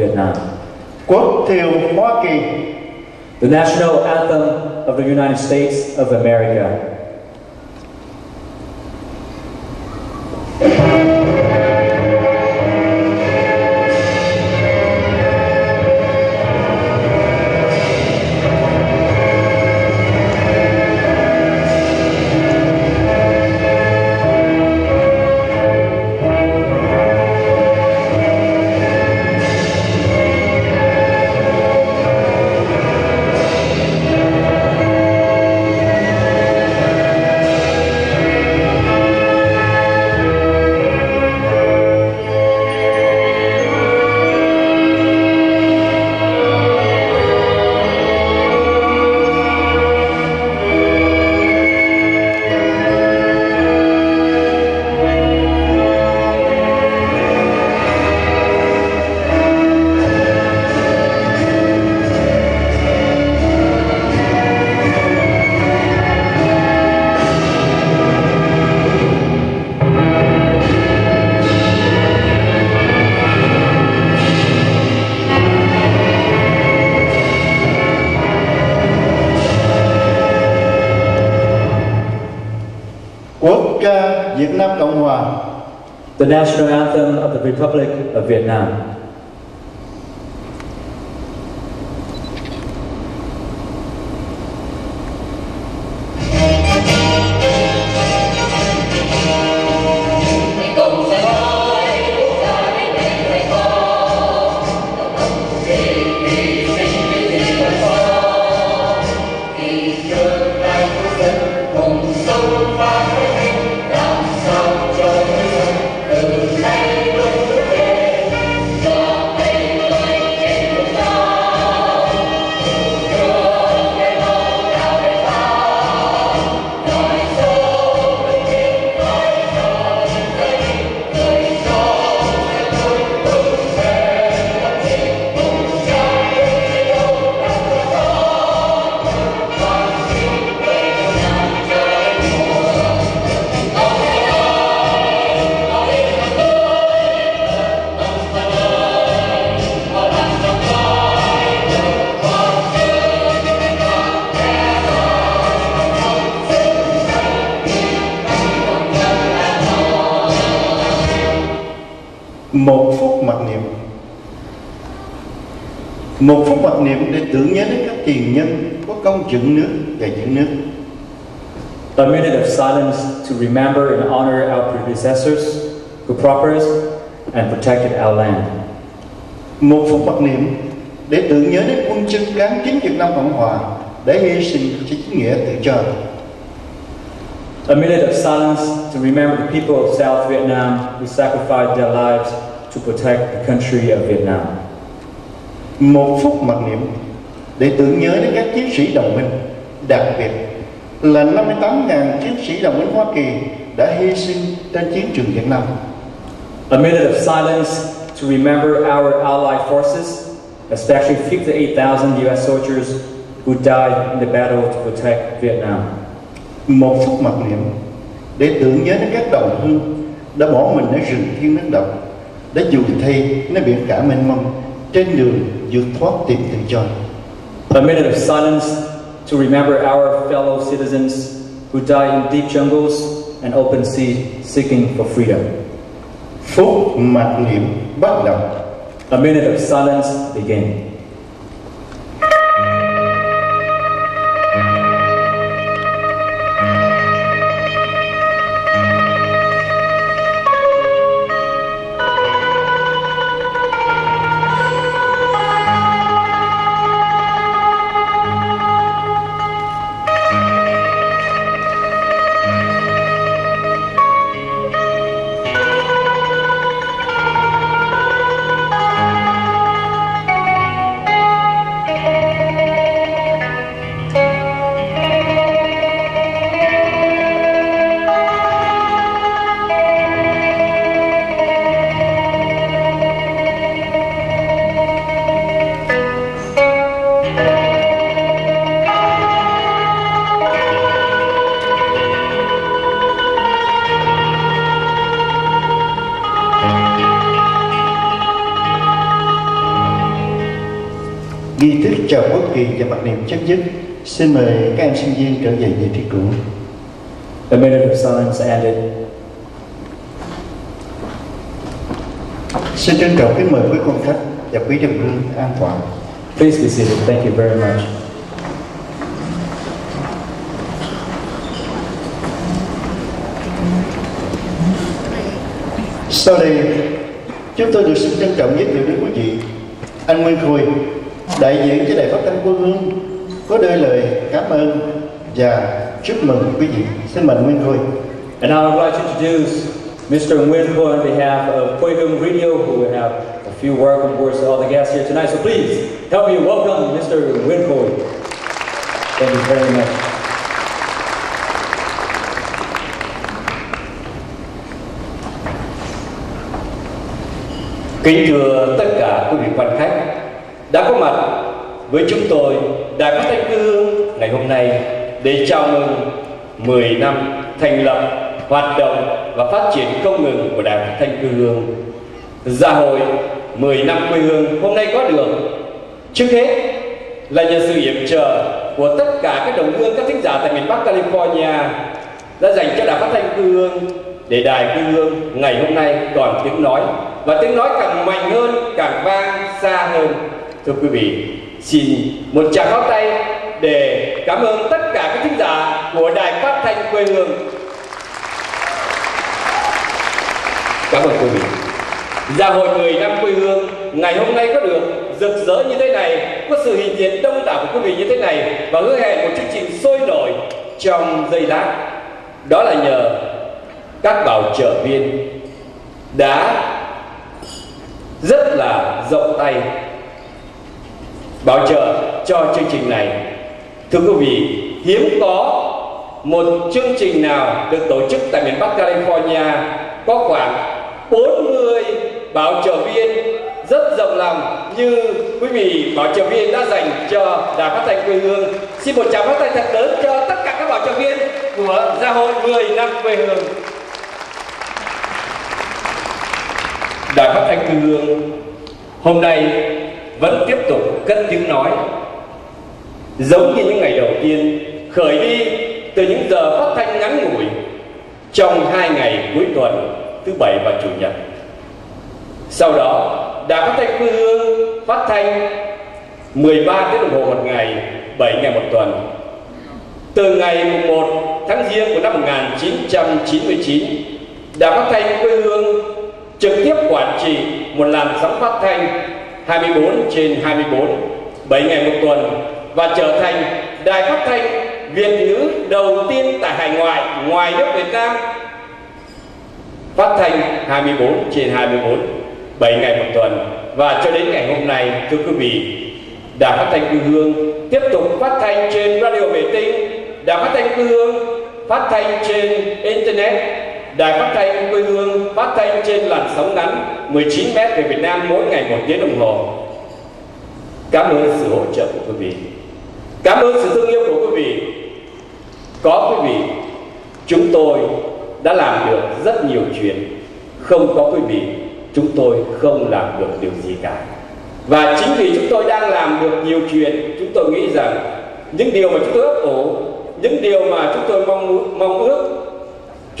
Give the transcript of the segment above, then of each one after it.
Vietnam. Quốc thiều Hoa Kỳ, The national anthem of the United States of America. National anthem of the Republic of Vietnam. Để tưởng nhớ đến các tiền nhân có công dựng nước và giữ nước. A minute of silence to remember and honor our predecessors who prospered and protected our land. Một phút mặc niệm để tưởng nhớ đến quân chân cán chính Việt Nam Cộng Hòa để hy sinh cho chính nghĩa tự do. A minute of silence to remember the people of South Vietnam who sacrificed their lives to protect the country of Vietnam. Một phút mặc niệm để tưởng nhớ đến các chiến sĩ đồng minh, đặc biệt là 58.000 chiến sĩ đồng minh Hoa Kỳ đã hy sinh trên chiến trường Việt Nam. A minute of silence to remember our allied forces, especially 58,000 US soldiers who died in the battle to protect Vietnam. Một phút mặc niệm để tưởng nhớ đến các đồng hương đã bỏ mình ở rừng thiên nước độc, đã dù thay nơi biển cả mênh mông trên đường vượt thoát tìm tự do. A minute of silence to remember our fellow citizens who died in deep jungles and open sea seeking for freedom. Phút mặc niệm bắt đầu. A minute of silence begin. Và mặc niệm chấm dứt xin mời các em sinh viên trở về vị trí cũ The minute of silence ended. xin trân trọng kính mời quý quan khách và quý đồng hương an toàn Please be seated. Thank you very much. Sau đây, chúng tôi được xin trân trọng giới thiệu đến quý vị anh Nguyên Khôi, đại diện cho Đài Phát thanh Quân Hương có đôi lời cảm ơn và chúc mừng quý vị. Xin mời Nguyên Khôi. And now I'd like to introduce Mr. Nguyen Khoi on behalf of Quê Hương Radio, who will have a few welcome words to all the guests here tonight. So please help me welcome Mr. Nguyen Khoi. Thank you very much. Kính thưa tất cả quý vị quan khách đã có mặt với chúng tôi Đài Phát thanh Quê Hương ngày hôm nay để chào mừng 10 năm thành lập, hoạt động và phát triển không ngừng của Đài Phát thanh Quê Hương. Gia hội 10 năm quê hương hôm nay có được trước hết là nhờ sự yểm trợ của tất cả các đồng hương các thính giả tại miền Bắc California đã dành cho Đài Phát thanh Quê Hương để Đài Quê Hương ngày hôm nay còn tiếng nói và tiếng nói càng mạnh hơn, càng vang xa hơn. Thưa quý vị, xin một tràng pháo tay để cảm ơn tất cả các thính giả của Đài Phát thanh Quê Hương. Cảm ơn quý vị. Gia hội 10 năm quê hương ngày hôm nay có được rực rỡ như thế này, có sự hiện diện đông đảo của quý vị như thế này và hứa hẹn một chương trình sôi nổi trong giây lát. Đó là nhờ các bảo trợ viên đã rất là rộng tay bảo trợ cho chương trình này. Thưa quý vị, hiếm có một chương trình nào được tổ chức tại miền Bắc California có khoảng 40 bảo trợ viên rất rộng lòng như quý vị bảo trợ viên đã dành cho Đài Phát thanh quê hương. Xin một tràng phát thanh thật lớn cho tất cả các bảo trợ viên của Gia hội 10 năm quê hương. Đài Phát thanh quê hương hôm nay vẫn tiếp tục cất tiếng nói. Giống như những ngày đầu tiên, khởi đi từ những giờ phát thanh ngắn ngủi trong hai ngày cuối tuần, thứ bảy và chủ nhật. Sau đó đài phát thanh quê hương, phát thanh 13 tiếng đồng hồ một ngày 7 ngày một tuần. Từ ngày 1 tháng Giêng của năm 1999 đài phát thanh quê hương trực tiếp quản trị một làn sóng phát thanh 24 trên 24 7 ngày một tuần và trở thành đài phát thanh Việt ngữ đầu tiên tại hải ngoại ngoài nước Việt Nam. Phát thanh 24 trên 24 7 ngày một tuần. Và cho đến ngày hôm nay, thưa quý vị, đài phát thanh quê hương tiếp tục phát thanh trên radio vệ tinh, đài phát thanh quê hương phát thanh trên internet đài phát thanh quê hương phát thanh trên làn sóng ngắn 19 mét về Việt Nam mỗi ngày một tiếng đồng hồ. Cảm ơn sự hỗ trợ của quý vị. Cảm ơn sự thương yêu của quý vị. Có quý vị, chúng tôi đã làm được rất nhiều chuyện. Không có quý vị, chúng tôi không làm được điều gì cả. Và chính vì chúng tôi đang làm được nhiều chuyện, chúng tôi nghĩ rằng những điều mà chúng tôi ấp ủ những điều mà chúng tôi mong mong ước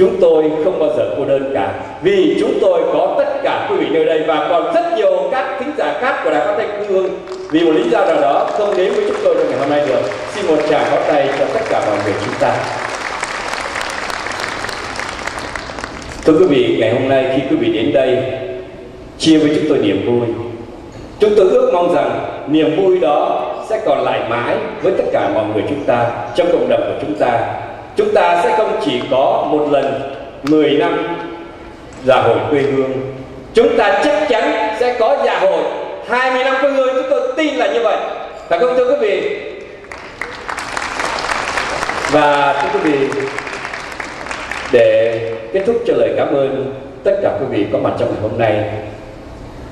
chúng tôi không bao giờ cô đơn cả. Vì chúng tôi có tất cả quý vị nơi đây và còn rất nhiều các thính giả khác của đài phát thanh trung hương. Vì một lý do nào đó, không đến với chúng tôi trong ngày hôm nay được xin một tràng pháo tay cho tất cả mọi người chúng ta. Thưa quý vị, ngày hôm nay khi quý vị đến đây, chia với chúng tôi niềm vui. Chúng tôi ước mong rằng niềm vui đó sẽ còn lại mãi với tất cả mọi người chúng ta trong cộng đồng của chúng ta chúng ta sẽ không chỉ có một lần 10 năm dạ hội quê hương. Chúng ta chắc chắn sẽ có dạ hội 20 năm quê hương. Chúng tôi tin là như vậy. Phải không thưa quý vị? Và thưa quý vị, để kết thúc cho lời cảm ơn tất cả quý vị có mặt trong ngày hôm nay,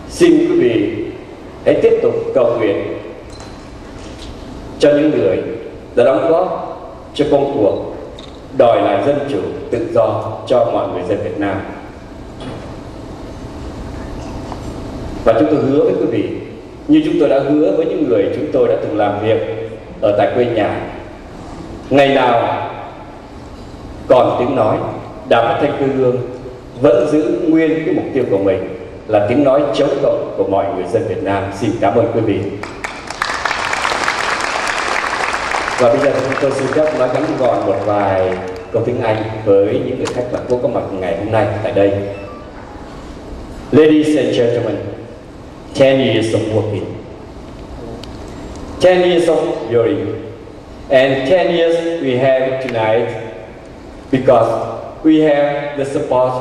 xin quý vị hãy tiếp tục cầu nguyện cho những người đã đóng góp cho công cuộc đòi lại dân chủ tự do cho mọi người dân Việt Nam. Và chúng tôi hứa với quý vị, như chúng tôi đã hứa với những người chúng tôi đã từng làm việc ở tại quê nhà, ngày nào còn tiếng nói, đảng phát thanh quê hương vẫn giữ nguyên cái mục tiêu của mình là tiếng nói chống cộng của mọi người dân Việt Nam. Xin cảm ơn quý vị và bây giờ chúng tôi xin phép nói ngắn gọn một vài câu tiếng Anh với những người khách bạn quốc có mặt ngày hôm nay tại đây. Ladies and gentlemen 10 years of working. 10 years of building and 10 years we have tonight because we have the support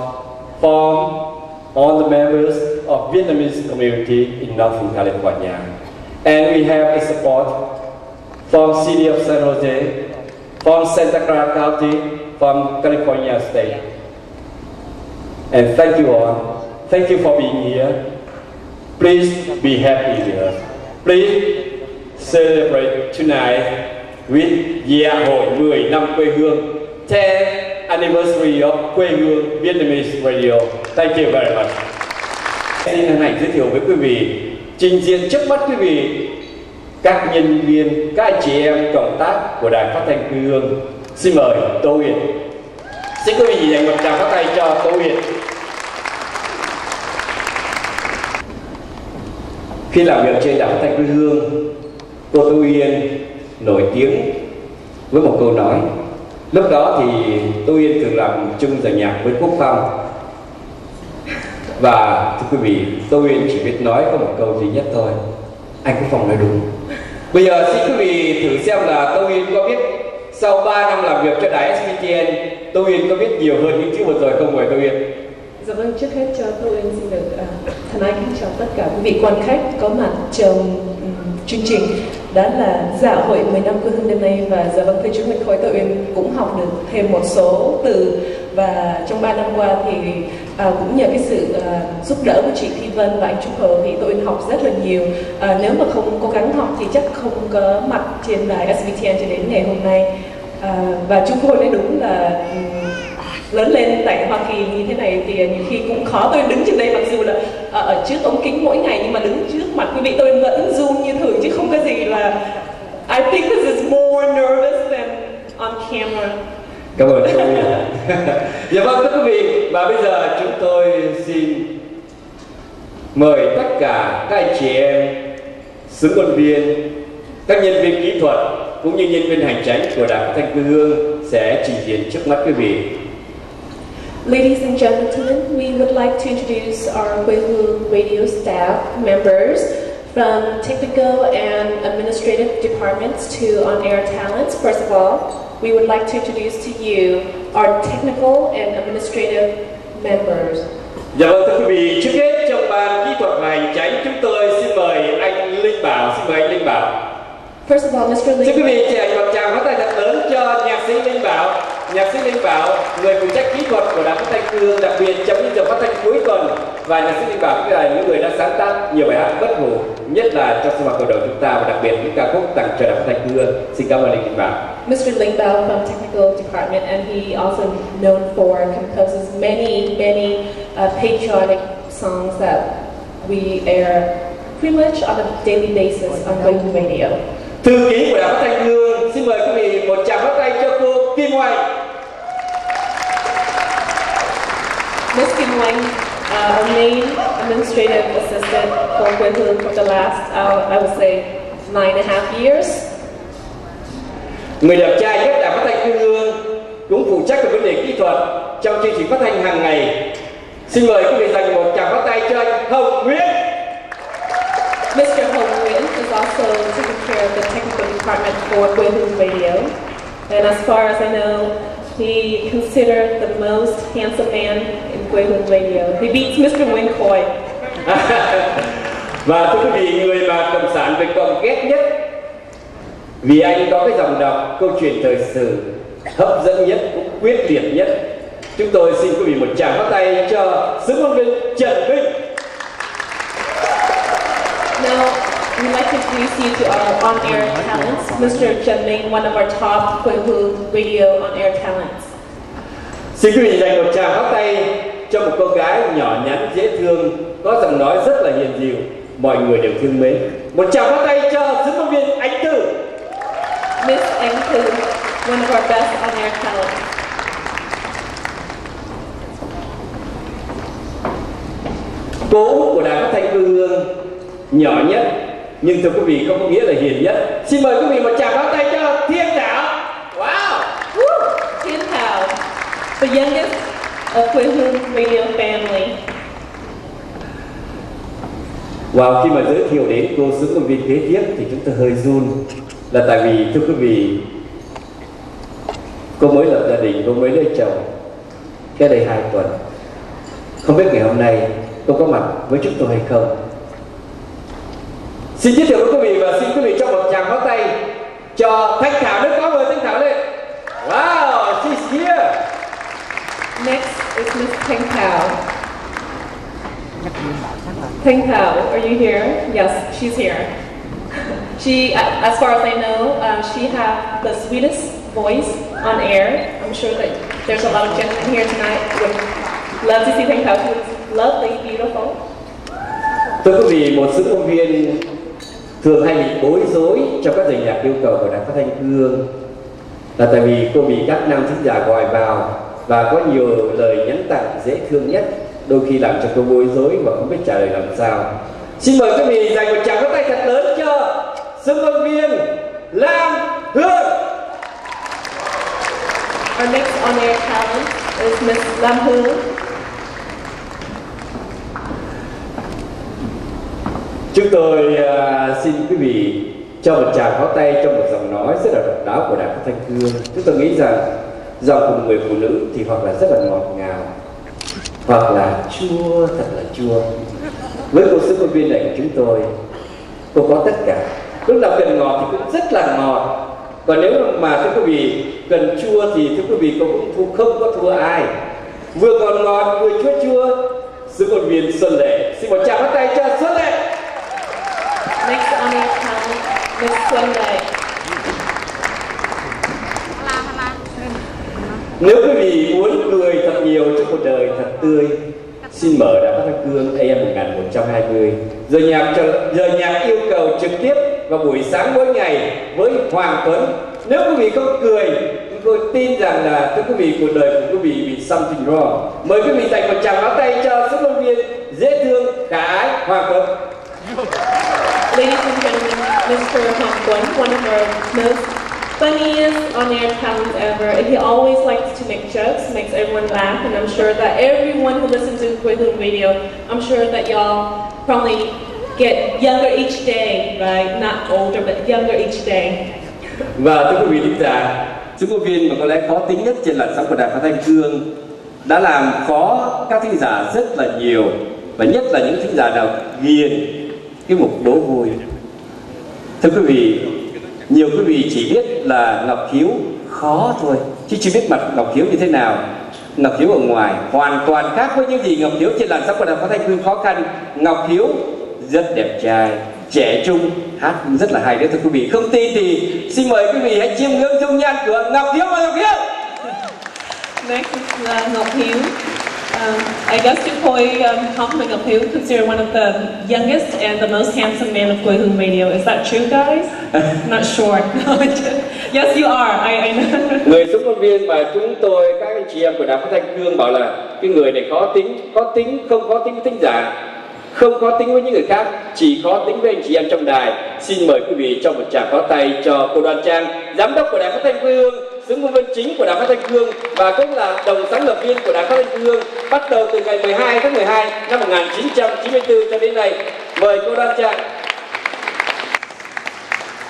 from all the members of Vietnamese community in Northern California. And we have the support from city of San Jose, from Santa Clara County, from California State. And thank you all. Thank you for being here. Please be happy with us. Please celebrate tonight with Dạ hội 10 năm quê hương 10 anniversary of quê hương Vietnamese Radio. Thank you very much. Xin hân hạnh giới thiệu với quý vị trình diện trước mắt quý vị các nhân viên, các anh chị em cộng tác của Đài Phát thanh Quê hương. Xin mời Tô Huyền. Xin quý vị dành một tràng phát tay cho Tô Huyền. Khi làm việc trên Đài Phát thanh Quê hương, cô Tô Huyền nổi tiếng với một câu nói lúc đó thì Tô Huyền thường làm chung dàn nhạc với Quốc Phong và thưa quý vị Tô Huyền chỉ biết nói có một câu duy nhất thôi anh Quốc Phong nói đúng bây giờ xin quý vị thử xem là Tô Yên có biết sau 3 năm làm việc cho đài SBTN Tô Yên có biết nhiều hơn những chữ vừa rồi không mời Tô Yên Dạ vâng, trước hết cho Tô Yên xin được uh, thân ái kính chào tất cả quý vị quan khách có mặt trong um, chương trình. Đó là dạ hội 10 năm quê hương đêm nay và dạ vâng thưa chúng mình Khối Tô Yên cũng học được thêm một số từ. Và trong 3 năm qua thì à, cũng nhờ cái sự à, giúp đỡ của chị Thi Vân và anh Trúc Hờ thì tôi học rất là nhiều à, nếu mà không cố gắng học thì chắc không có mặt trên đài SBTN cho đến ngày hôm nay à, và chúng tôi nói đúng là lớn lên tại Hoa Kỳ như thế này thì nhiều khi cũng khó tôi đứng trên đây mặc dù là ở, ở trước ống kính mỗi ngày nhưng mà đứng trước mặt quý vị tôi vẫn run như thường chứ không có gì là I think this is more nervous than on camera. Cảm ơn Tô dạ vâng thưa quý vị và bây giờ chúng tôi xin mời tất cả các anh chị em sướng quân viên các nhân viên kỹ thuật cũng như nhân viên hành tránh của đảng thanh quê hương sẽ trình diễn trước mắt quý vị Ladies and gentlemen, we would like to introduce our Huihu radio staff members from technical and administrative departments to on-air talents. First of all, we would like to introduce to you our technical and administrative members. Dạ vâng thưa quý vị, trước hết trong ban kỹ thuật hành tránh chúng tôi xin mời anh Linh Bảo, xin mời anh Linh Bảo. First of all, Mr. Xin quý Lee, vị dành một tràng phát tay thật lớn cho nhạc sĩ Linh Bảo. Nhạc sĩ Linh Bảo, người phụ trách kỹ thuật của đám phát thanh Quê hương, đặc biệt trong những giờ phát thanh cuối tuần. Và nhạc sĩ Linh Bảo cũng là những người đã sáng tác nhiều bài hát bất hủ, nhất là trong sinh hoạt cộng đồng chúng ta và đặc biệt những ca khúc tặng cho đám phát thanh Quê hương. Xin cảm ơn anh Linh Bảo. Mr. Lingbao from technical department, and he also known for composes many, many uh, patriotic songs that we air pretty much on a daily basis on Wave Radio. Thư ký của đám phát thanh hương, xin mời quý vị một tràng phát tay cho cô Kim Hoành. Ms. Kim Wang, uh, our main administrative assistant for Guilhu for the last, uh, I would say, nine and a half years. Người đẹp trai nhất đài phát thanh hương cũng phụ trách về vấn đề kỹ thuật trong chương trình phát thanh hàng ngày. Xin mời quý vị dành một tràng phát tay cho anh Hồng Nguyễn. Mr. Hong Nguyen is also taking care of the technical department for Guilhu Radio. And as far as I know, he considered the most handsome man in Guilhu Radio. He beats Mr. Nguyen Khoi. Và thưa quý vị, người mà cộng sản Việt Cộng ghét nhất vì anh có cái dòng đọc câu chuyện thời sự hấp dẫn nhất cũng quyết liệt nhất. Chúng tôi xin quý vị một tràng phát tay cho sứ quân viên Trần Vinh. Now, we'd like to introduce you to our on-air talents, Mr. Chen Ming, one of our top Guilhu Radio on-air talents. Xin quý vị dành một tràng phát tay cho một cô gái nhỏ nhắn dễ thương có giọng nói rất là hiền dịu mọi người đều thương mến một tràng pháo tay cho ngôn viên anh tư Miss Anh Thư, one of our best on-air talents. cố út của đài phát thanh quê hương nhỏ nhất. Nhưng thưa quý vị không có nghĩa là hiền nhất. Xin mời quý vị một tràng pháo tay cho thiên thảo. Wow! Woo! Thiên Thảo, the youngest of Quê Hương Radio family. Wow, khi mà giới thiệu đến cô xứng ngôn viên kế tiếp thì chúng tôi hơi run. Là tại vì thưa quý vị cô mới lập gia đình, cô mới lấy chồng. Cái đây hai tuần. Không biết ngày hôm nay cô có mặt với chúng tôi hay không xin giới thiệu với quý vị và xin quý vị cho một tràng pháo tay cho Thanh Thảo nước có mời Thanh Thảo lên wow she's here Next is Miss Thanh Thảo. Thanh Thảo, are you here? Yes, she's here. she, a- as far as I know, um, she has the sweetest voice on air. I'm sure that there's a lot of gentlemen here tonight would love to see Thanh Thảo. She was lovely, beautiful. Thưa quý vị, một sự công viên thường hay bị bối rối trong các dàn nhạc yêu cầu của đài phát thanh Hương là tại vì cô bị các nam thính giả gọi vào và có nhiều lời nhắn tặng dễ thương nhất, đôi khi làm cho cô bối rối và không biết trả lời làm sao. Xin mời quý vị dành một tràng pháo tay thật lớn cho sân vận viên Lam Hương. Our next on-air talent is Miss Lam Hương. Chúng tôi à, xin quý vị cho một tràng pháo tay cho một giọng nói rất là độc đáo của Đài Phát Thanh cương Chúng tôi nghĩ rằng giọng của một người phụ nữ thì hoặc là rất là ngọt ngào, hoặc là chua thật là chua. Với cô sư công viên này của chúng tôi, cô có tất cả. Lúc nào cần ngọt thì cũng rất là ngọt. Còn nếu mà thưa quý vị cần chua thì thưa quý vị cô cũng thu, không có thua ai. Vừa còn ngọt vừa chua chua. sư công viên Xuân Lệ, xin một tràng pháo tay cho Xuân Lệ. Next on-air talent, Miss Xuân Lệ. Nếu quý vị muốn cười thật nhiều trong cuộc đời thật tươi Xin mở đã phát thanh cương AM 1120 Giờ nhạc cho, giờ nhạc yêu cầu trực tiếp vào buổi sáng mỗi ngày với Hoàng Tuấn. Nếu quý vị không cười Chúng tôi tin rằng là thưa quý vị cuộc đời của quý vị bị something wrong. Mời quý vị dành một tràng pháo tay cho số công viên dễ thương cả ái Hoàng Tuấn. Mr. Hong Kwon, one of our most funniest on-air talents ever. He always likes to make jokes, makes everyone laugh, and I'm sure that everyone who listens to Quê Radio, I'm sure that y'all probably get younger each day, right? Not older, but younger each day. Và thưa quý vị thính giả, chúng ngôn viên mà có lẽ khó tính nhất trên làn sóng của Đài Phát Thanh Cương đã làm khó các thính giả rất là nhiều và nhất là những thính giả nào ghiền cái mục đố vui. Thưa quý vị, nhiều quý vị chỉ biết là Ngọc Hiếu khó thôi, chứ chưa biết mặt Ngọc Hiếu như thế nào. Ngọc Hiếu ở ngoài hoàn toàn khác với những gì Ngọc Hiếu trên làn sóng của Đài Phát Thanh quyên khó khăn. Ngọc Hiếu rất đẹp trai, trẻ trung, hát rất là hay đấy thưa quý vị. Không tin thì xin mời quý vị hãy chiêm ngưỡng dung nhan của Ngọc Hiếu và Ngọc Hiếu. Next là Ngọc Hiếu. Um, I guess to Khoi um, compliment Ngọc Hiếu, considered one of the youngest and the most handsome man of Hương Radio. Is that true, guys? Not sure. Yes, you are. I, I know. Người xuống công viên mà chúng tôi các anh chị em của Đài Phát Thanh Cương bảo là cái người này khó tính, khó tính không khó tính với thính giả, không khó tính với những người khác, chỉ khó tính với anh chị em trong đài. Xin mời quý vị cho một tràng pháo tay cho cô Đoan Trang, giám đốc của Đài Phát Thanh Quê Hương, xứng ngôn viên chính của Đài Phát Thanh Hương và cũng là đồng sáng lập viên của Đài Phát Thanh Hương bắt đầu từ ngày 12 tháng 12 năm 1994 cho đến nay. Mời cô Đoan Trang.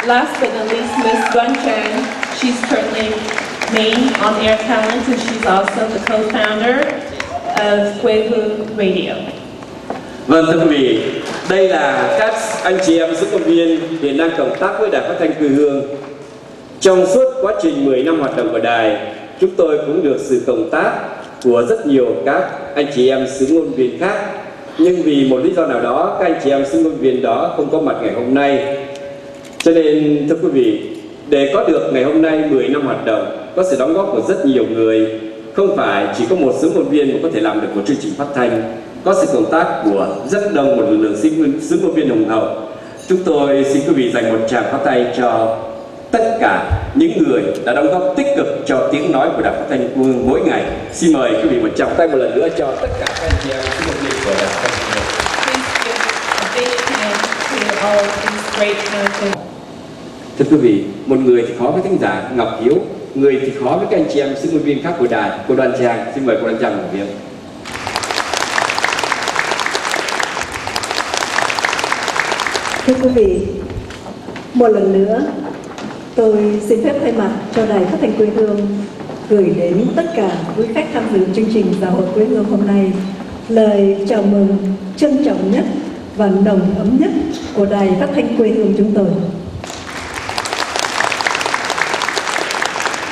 Last but not least, Miss Duan Chen. She's currently main on-air talent, and she's also the co-founder of Quê Hương Radio. Vâng thưa quý vị, đây là các anh chị em sức công viên hiện đang cộng tác với Đài Phát thanh Quê Hương. Trong suốt quá trình 10 năm hoạt động của đài, chúng tôi cũng được sự cộng tác của rất nhiều các anh chị em xứ ngôn viên khác. Nhưng vì một lý do nào đó, các anh chị em xứ ngôn viên đó không có mặt ngày hôm nay. Cho nên thưa quý vị, để có được ngày hôm nay 10 năm hoạt động, có sự đóng góp của rất nhiều người. Không phải chỉ có một xứ ngôn viên mà có thể làm được một chương trình phát thanh có sự cộng tác của rất đông một lực lượng xứ ngôn viên hùng hậu. Chúng tôi xin quý vị dành một tràng phát tay cho tất cả những người đã đóng góp tích cực cho tiếng nói của đài Phát thanh Trung ương mỗi ngày. Xin mời quý vị một trọng tay một lần nữa cho tất cả các anh chị em sinh viên của đài. Phát thanh Trung ương. Thưa quý vị, một người thì khó với thính giả Ngọc Hiếu, người thì khó với các anh chị em sinh viên khác của đài, cô đoàn trang. Xin mời cô đoàn trang một việc. Thưa quý vị, một lần nữa tôi xin phép thay mặt cho Đài Phát thanh quê hương gửi đến tất cả quý khách tham dự chương trình Giáo hội quê hương hôm nay lời chào mừng trân trọng nhất và nồng ấm nhất của Đài Phát thanh quê hương chúng tôi.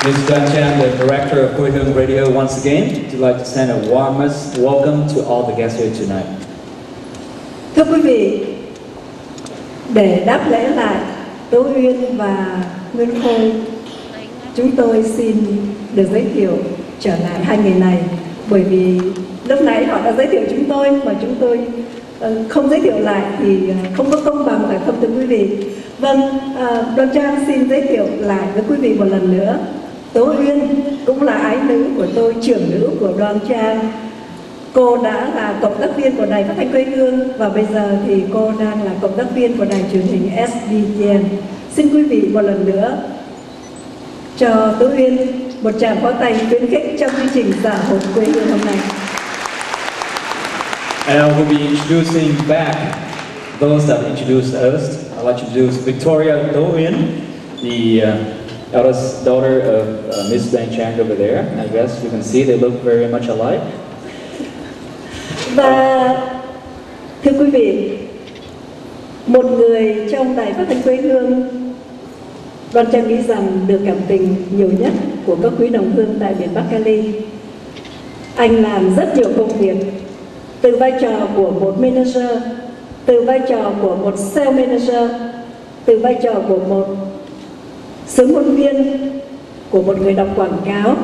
Ms. John Chan, the director of Quê Hương Radio, once again, would like to send a warmest welcome to all the guests here tonight? Thưa quý vị, để đáp lễ lại Tố Uyên và Nguyên Khôi, chúng tôi xin được giới thiệu trở lại hai người này bởi vì lúc nãy họ đã giới thiệu chúng tôi mà chúng tôi ờ, không giới thiệu lại thì ờ, không có công bằng phải không thưa quý vị. Vâng ờ, đoàn trang xin giới thiệu lại với quý vị một lần nữa. Tố uyên cũng là ái nữ của tôi trưởng nữ của đoàn trang. Cô đã là cộng tác viên của đài phát thanh quê hương và bây giờ thì cô đang là cộng tác viên của đài truyền hình SBTN xin quý vị một lần nữa cho Tố Uyên một tràng pháo tay khuyến khích trong chương trình xã hội quê hương hôm nay. And I will be introducing back those that introduced us. I'd like to introduce Victoria Do Uyên, the uh, eldest daughter of uh, Miss Dang Chang over there. I guess you can see they look very much alike. Và thưa quý vị, một người trong đài phát thanh quê hương Vâng, Đoàn Trang nghĩ rằng được cảm tình nhiều nhất của các quý đồng hương tại miền Bắc Cali. Anh làm rất nhiều công việc, từ vai trò của một manager, từ vai trò của một sales manager, từ vai trò của một sứ ngôn viên, của một người đọc quảng cáo,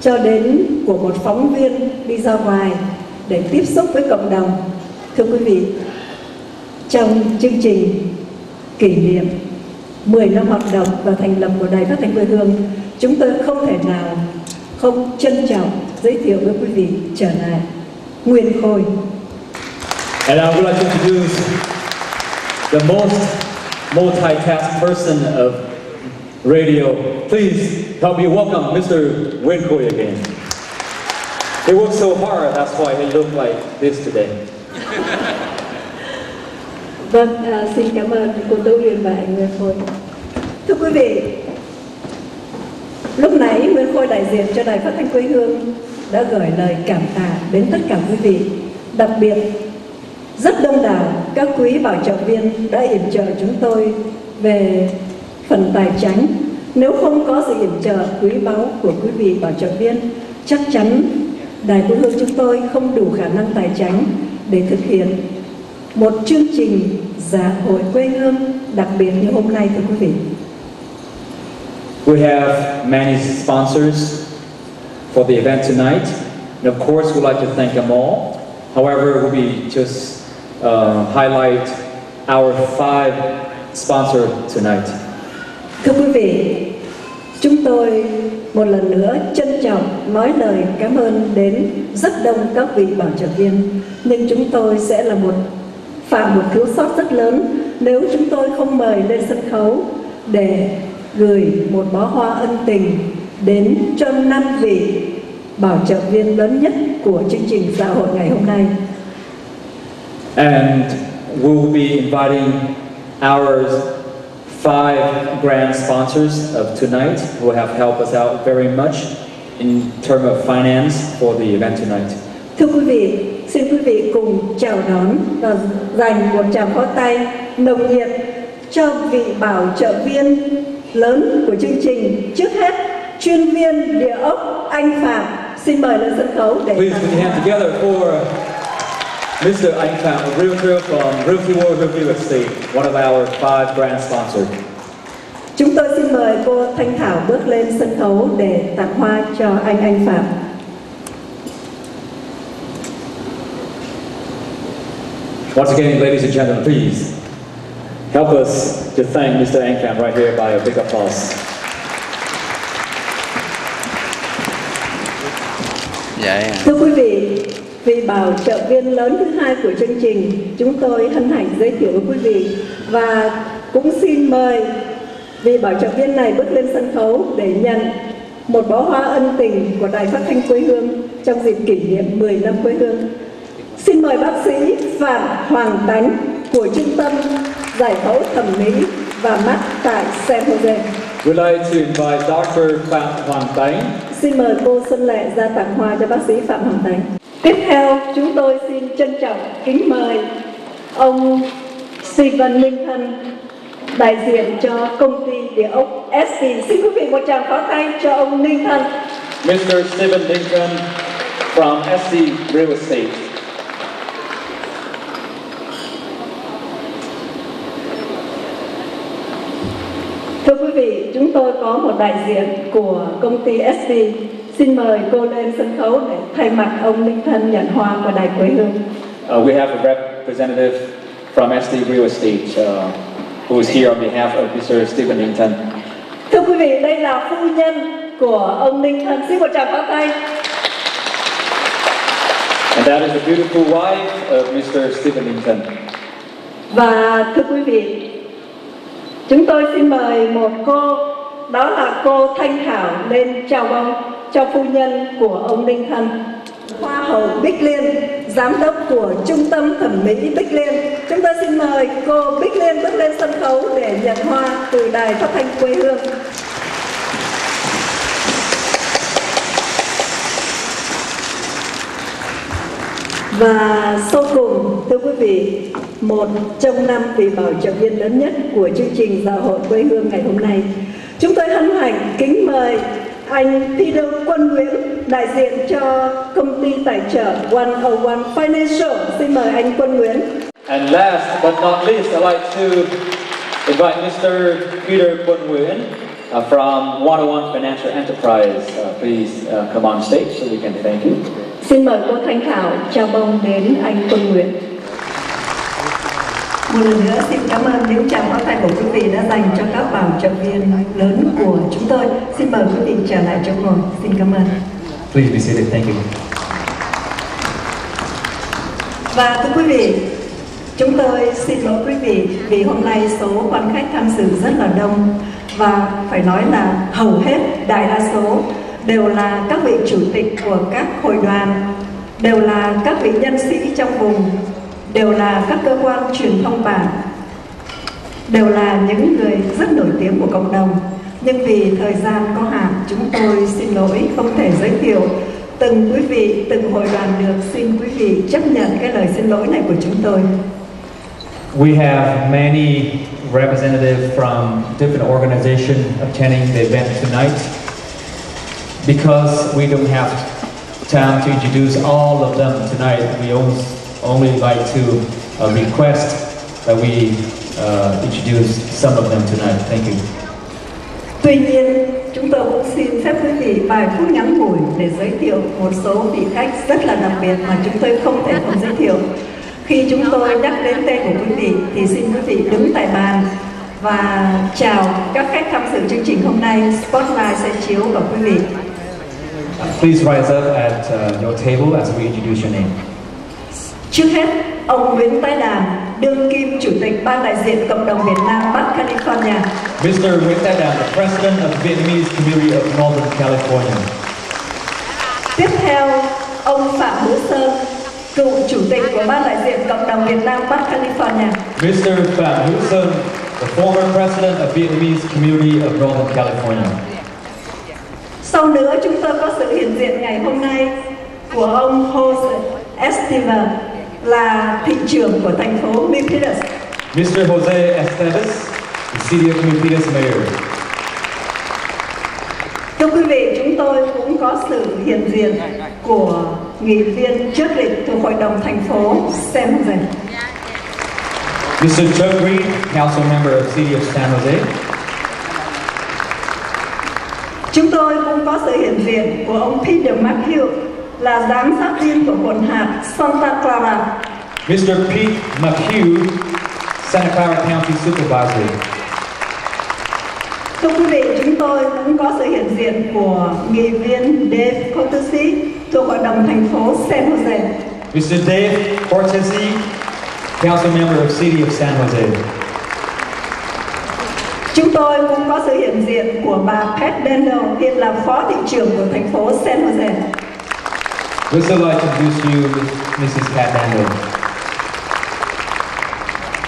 cho đến của một phóng viên đi ra ngoài để tiếp xúc với cộng đồng. Thưa quý vị, trong chương trình kỷ niệm 10 năm hoạt động và thành lập của Đài Phát thanh quê hương, chúng tôi không thể nào không trân trọng giới thiệu với quý vị trở lại Nguyên Khôi. And I would like to introduce the most multitask person of radio. Please help me welcome Mr. Winkoi again. He worked so hard, that's why he looked like this today. Vâng, à, xin cảm ơn cô Tô Uyên và anh Nguyên Khôi. Thưa quý vị, lúc nãy Nguyên Khôi đại diện cho Đài Phát thanh quê hương đã gửi lời cảm tạ đến tất cả quý vị, đặc biệt rất đông đảo các quý bảo trợ viên đã yểm trợ chúng tôi về phần tài chính. Nếu không có sự yểm trợ quý báu của quý vị bảo trợ viên, chắc chắn Đài quê hương chúng tôi không đủ khả năng tài chính để thực hiện một chương trình dạ hội quê hương đặc biệt như hôm nay thưa quý vị. We have many sponsors for the event tonight, and of course, we'd like to thank them all. However, we'll be just uh, highlight our five sponsors tonight. Thưa quý vị, chúng tôi một lần nữa trân trọng nói lời cảm ơn đến rất đông các vị bảo trợ viên, nhưng chúng tôi sẽ là một phạm một thiếu sót rất lớn nếu chúng tôi không mời lên sân khấu để gửi một bó hoa ân tình đến cho năm vị bảo trợ viên lớn nhất của chương trình xã hội ngày hôm nay. And we'll be inviting our five grand sponsors of tonight who have helped us out very much in terms of finance for the event tonight. Thưa quý vị, xin quý vị cùng chào đón và dành một tràng pháo tay nồng nhiệt cho vị bảo trợ viên lớn của chương trình. Trước hết, chuyên viên địa ốc anh Phạm xin mời lên sân khấu để Please put your hands together for Mr. Anh Phạm, a realtor from Realty World Real Estate, one of our five grand sponsors. Chúng tôi xin mời cô Thanh Thảo bước lên sân khấu để tặng hoa cho anh Anh Phạm. Once again, ladies and gentlemen, please help us to thank Mr. Ankam right here by a big applause. Dạ. Thưa quý vị, vị bảo trợ viên lớn thứ hai của chương trình, chúng tôi hân hạnh giới thiệu với quý vị và cũng xin mời vị bảo trợ viên này bước lên sân khấu để nhận một bó hoa ân tình của Đài Phát thanh quê hương trong dịp kỷ niệm 10 năm quê hương. Xin mời bác sĩ Phạm Hoàng Tánh của Trung tâm Giải phẫu thẩm mỹ và mắt tại San Jose. We'd like to invite Dr. Phạm Hoàng Tánh Xin mời cô Xuân Lệ ra tặng hoa cho bác sĩ Phạm Hoàng Tánh. Tiếp theo, chúng tôi xin trân trọng kính mời ông Steven Minh Thân, đại diện cho công ty địa ốc SC. Xin quý vị một tràng pháo tay cho ông Thân. Mr. Stephen Lincoln from SC Real Estate. Thưa quý vị, chúng tôi có một đại diện của công ty SC. Xin mời cô lên sân khấu để thay mặt ông Ninh Thân nhận hoa của đài quê hương. Uh, we have a representative from SD Real Estate uh, who is here on behalf of Mr. Stephen Lincoln. Thưa quý vị, đây là phu nhân của ông Ninh Thân. Xin một tràng pháo tay. And that is the beautiful wife of Mr. Stephen Lincoln. Và thưa quý vị, chúng tôi xin mời một cô, đó là cô Thanh Thảo lên chào ông, cho phu nhân của ông đinh Thân. Hoa hậu Bích Liên, giám đốc của Trung tâm Thẩm mỹ Bích Liên. Chúng tôi xin mời cô Bích Liên bước lên sân khấu để nhận hoa từ đài phát thanh quê hương. Và sau cùng, thưa quý vị, một trong năm vị bảo trợ viên lớn nhất của chương trình Giáo hội quê hương ngày hôm nay. Chúng tôi hân hạnh kính mời anh Peter Quân Nguyễn, đại diện cho công ty tài trợ 101 Financial. Xin mời anh Quân Nguyễn. And last but not least, I'd like to invite Mr. Peter Quân Nguyễn uh, from 101 Financial Enterprise. Uh, please uh, come on stage so we can thank you. Xin mời cô Thanh Thảo chào mong đến anh Quân Nguyễn. Một lần nữa xin cảm ơn những tràng pháo tay của quý vị đã dành cho các bảo trợ viên lớn của chúng tôi. Xin mời quý vị trở lại chỗ ngồi. Xin cảm ơn. Please be seated. Thank you. Và thưa quý vị, chúng tôi xin lỗi quý vị vì hôm nay số quan khách tham dự rất là đông và phải nói là hầu hết đại đa số đều là các vị chủ tịch của các hội đoàn, đều là các vị nhân sĩ trong vùng, đều là các cơ quan truyền thông bản, đều là những người rất nổi tiếng của cộng đồng. Nhưng vì thời gian có hạn, chúng tôi xin lỗi không thể giới thiệu từng quý vị, từng hội đoàn được. Xin quý vị chấp nhận cái lời xin lỗi này của chúng tôi. We have many representatives from different organizations attending the event tonight. Because we don't have time to introduce all of them tonight, we only, like to uh, request that we uh, introduce some of them tonight. Thank you. Tuy nhiên, chúng tôi cũng xin phép quý vị vài phút ngắn ngủi để giới thiệu một số vị khách rất là đặc biệt mà chúng tôi không thể không giới thiệu. Khi chúng tôi nhắc đến tên của quý vị thì xin quý vị đứng tại bàn và chào các khách tham dự chương trình hôm nay. Spotlight sẽ chiếu vào quý vị. Please rise up at uh, your table as we introduce your name. Trước hết, ông Nguyễn Tái Đàn, đương kim chủ tịch ban đại diện cộng đồng Việt Nam Bắc California. Mr. Nguyễn Thái Đàm, the President of Vietnamese Community of Northern California. Tiếp theo, ông Phạm Hữu Sơn, cựu chủ tịch của ban đại diện cộng đồng Việt Nam Bắc California. Mr. Phạm Hữu Sơn, the former President of Vietnamese Community of Northern California. Sau nữa, chúng tôi có sự hiện diện ngày hôm nay của ông Jose Esteban, là thị trưởng của thành phố Milpitas. Mr. Jose Esteves, the City of Milpitas Mayor. Thưa quý vị, chúng tôi cũng có sự hiện diện của nghị viên trước lịch thuộc Hội đồng thành phố San Jose. Mr. Chuck Green, Council Member of the City of San Jose. Chúng tôi cũng có sự hiện diện của ông Peter McHugh là giám sát viên của quận hạt Santa Clara. Mr. Pete McHugh, Santa Clara County Supervisor. Thưa quý vị, chúng tôi cũng có sự hiện diện của nghị viên Dave Cortese thuộc Hội đồng thành phố San Jose. Mr. Dave Cortese, Council Member of City of San Jose. Chúng tôi cũng có sự hiện diện của bà Pat Dendel, hiện là Phó thị trưởng của thành phố San Jose. We'd also like to introduce you, Mrs. Pat Daniel.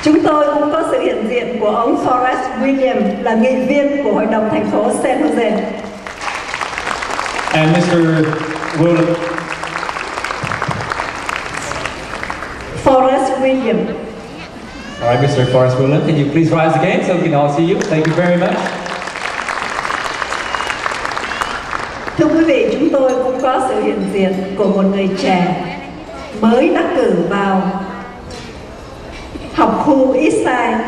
Chúng tôi cũng có sự hiện diện của ông Forrest William là nghị viên của Hội đồng thành phố San Jose. And Mr. Will, Forrest William. All right, Mr. Forrest Willen, can you please rise again so we can all see you? Thank you very much. Thưa quý vị, chúng tôi cũng có sự hiện diện của một người trẻ mới đắc cử vào học khu Eastside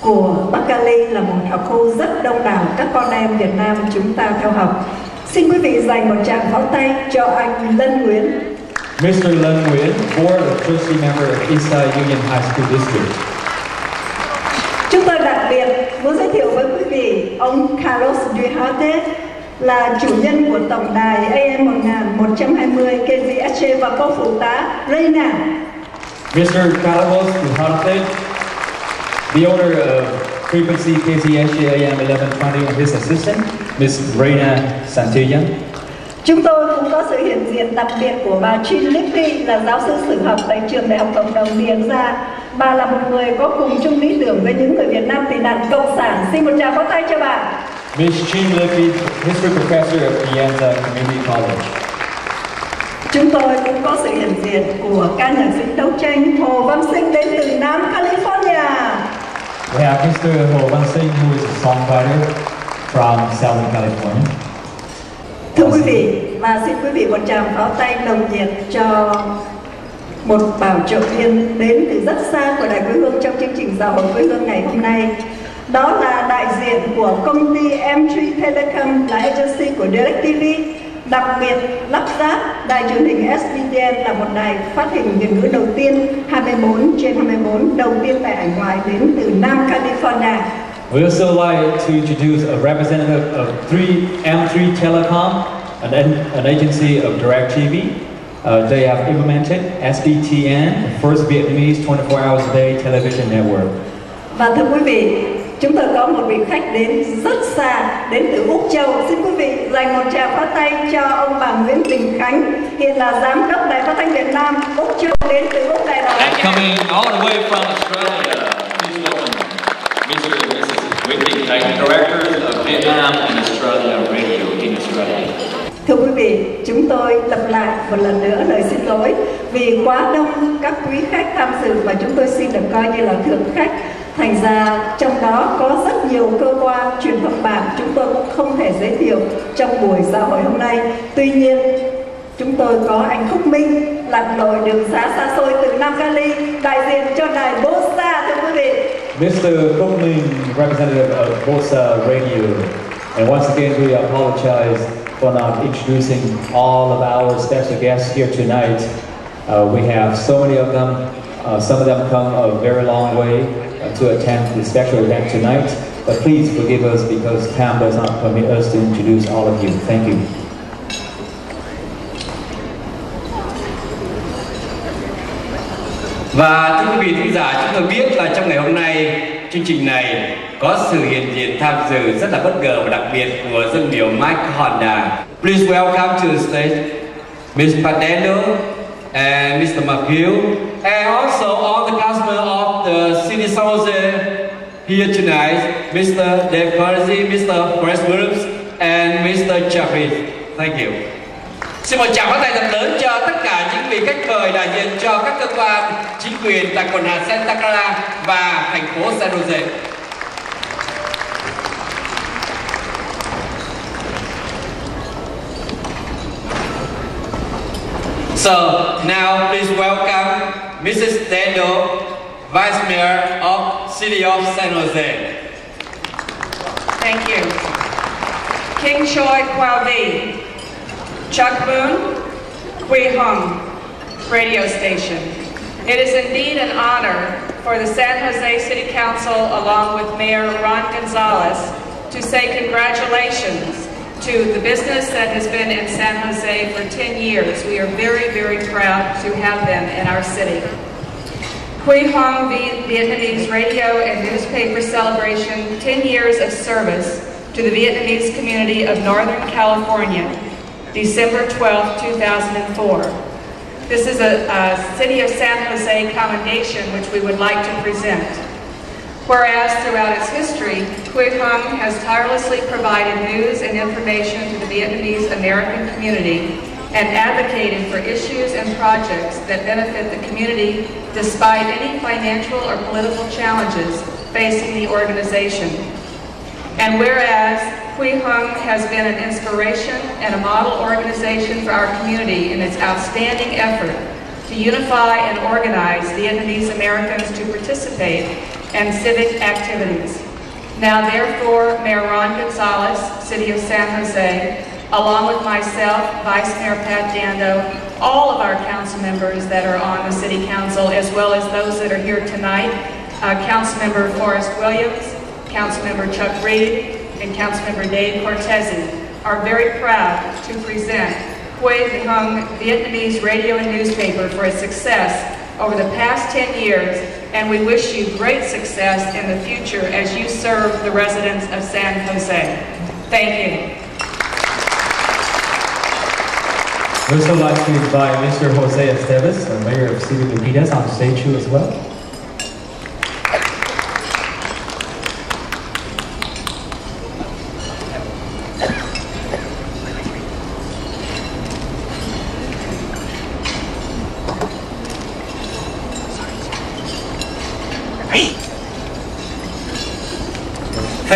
của Bắc Cali là một học khu rất đông đảo các con em Việt Nam chúng ta theo học. Xin quý vị dành một tràng pháo tay cho anh Lân Nguyễn. Mr. Len Nguyen, Board of Trustee Member of Eastside Union High School District. Chúng tôi đặc biệt muốn giới thiệu với quý vị ông Carlos Duarte là chủ nhân của tổng đài AM 1120 KZSC và cô phụ tá Reina. Mr. Carlos Duarte, the owner of Frequency KZSC AM 1120 and his assistant, Ms. Reina Santillan. Chúng tôi cũng có sự hiện diện đặc biệt của bà Chin Lippi là giáo sư sử học tại trường Đại học Cộng đồng Tiền Gia. Bà là một người có cùng chung lý tưởng với những người Việt Nam tị nạn cộng sản. Xin một tràng pháo tay cho bà. Ms. Chin Lippy, History Professor of Pienza Community College. Chúng tôi cũng có sự hiện diện của ca nhạc sĩ đấu tranh Hồ Văn Sinh đến từ Nam California. We have Mr. Ho Van Sing, who is a songwriter from Southern California. Thưa quý vị, và xin quý vị một tràng pháo tay nồng nhiệt cho một bảo trợ viên đến từ rất xa của Đài Quê Hương trong chương trình Giáo hội Quê Hương ngày hôm nay. Đó là đại diện của công ty M3 Telecom là agency của DirecTV đặc biệt lắp ráp đài truyền hình SBTN là một đài phát hình ngôn ngữ đầu tiên 24 trên 24 đầu tiên tại hải ngoại đến từ Nam California. We also like to introduce a representative of 3M3 Telecom, an, an agency of DirecTV. Uh, they have implemented SBTN, the first Vietnamese 24 hours a day television network. Và thưa quý vị, chúng tôi có một vị khách đến rất xa, đến từ Úc Châu. Xin quý vị dành một tràng phát tay cho ông bà Nguyễn Đình Khánh, hiện là giám đốc Đài Phát thanh Việt Nam Úc Châu đến từ Úc Đài Loan. Coming all the way from Australia, please welcome Mr. Directors of Vietnam and Australia Radio in Australia. Thưa quý vị, chúng tôi lặp lại một lần nữa lời xin lỗi vì quá đông các quý khách tham dự và chúng tôi xin được coi như là thượng khách. Thành ra trong đó có rất nhiều cơ quan truyền thông bản chúng tôi cũng không thể giới thiệu trong buổi xã hội hôm nay. Tuy nhiên, chúng tôi có anh Khúc Minh lặn lội đường xá xa xôi từ Nam Cali đại diện cho đài Bosa thưa quý vị. Mr. Cookman, representative of Bosa Radio. And once again, we apologize for not introducing all of our special guests here tonight. Uh, we have so many of them. Uh, some of them come a very long way uh, to attend the special event tonight. But please forgive us because time does not permit us to introduce all of you. Thank you. Và thưa quý vị thính giả, chúng tôi biết là trong ngày hôm nay chương trình này có sự hiện diện tham dự rất là bất ngờ và đặc biệt của dân biểu Mike Honda. Please welcome to the stage Ms. Padendo and Mr. McHugh and also all the customers of the city San Jose here tonight, Mr. Dave Corsi, Mr. Chris Williams and Mr. Jeffrey. Thank you. Xin mời chào các tay thật lớn cho tất cả những vị khách mời đại diện cho các cơ quan chính quyền tại quần hạt Santa Clara và thành phố San Jose. So now please welcome Mrs. Daniel, Vice Mayor of City of San Jose. Thank you. King Choi Kwalvi, Chuck Boone, Kui Hong, radio station. It is indeed an honor for the San Jose City Council, along with Mayor Ron Gonzalez, to say congratulations to the business that has been in San Jose for 10 years. We are very, very proud to have them in our city. Quy Hong Vietnamese radio and newspaper celebration 10 years of service to the Vietnamese community of Northern California, December 12, 2004. This is a, a City of San Jose commendation which we would like to present. Whereas throughout its history, Quy Hong has tirelessly provided news and information to the Vietnamese American community and advocated for issues and projects that benefit the community despite any financial or political challenges facing the organization. And whereas Quy Hung has been an inspiration and a model organization for our community in its outstanding effort to unify and organize Vietnamese Americans to participate in civic activities. Now therefore, Mayor Ron Gonzalez, City of San Jose, along with myself, Vice Mayor Pat Dando, all of our council members that are on the City Council, as well as those that are here tonight, uh, Councilmember Forrest Williams, Councilmember Chuck Reed, and Councilmember Dave Cortese, are very proud to present Huy Hung Vietnamese radio and newspaper for its success over the past 10 years, and we wish you great success in the future as you serve the residents of San Jose. Thank you. We'd also like to invite Mr. Jose Esteves, the mayor of City of Milpitas, on stage too as well.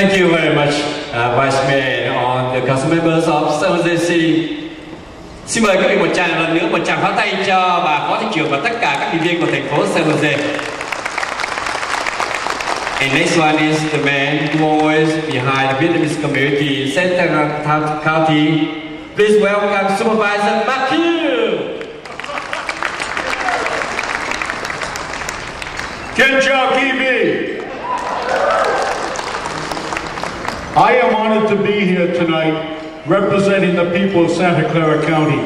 Thank you very much, uh, Vice Mayor and all the council members of San Jose City. Xin mời các vị một tràng lần nữa một tràng pháo tay cho bà phó thị trưởng và tất cả các thành viên của thành phố San Jose. Next one is the man who always behind the Vietnamese community in Santa County. Please welcome Supervisor. Ken Chow TV. I am honored to be here tonight representing the people of Santa Clara County.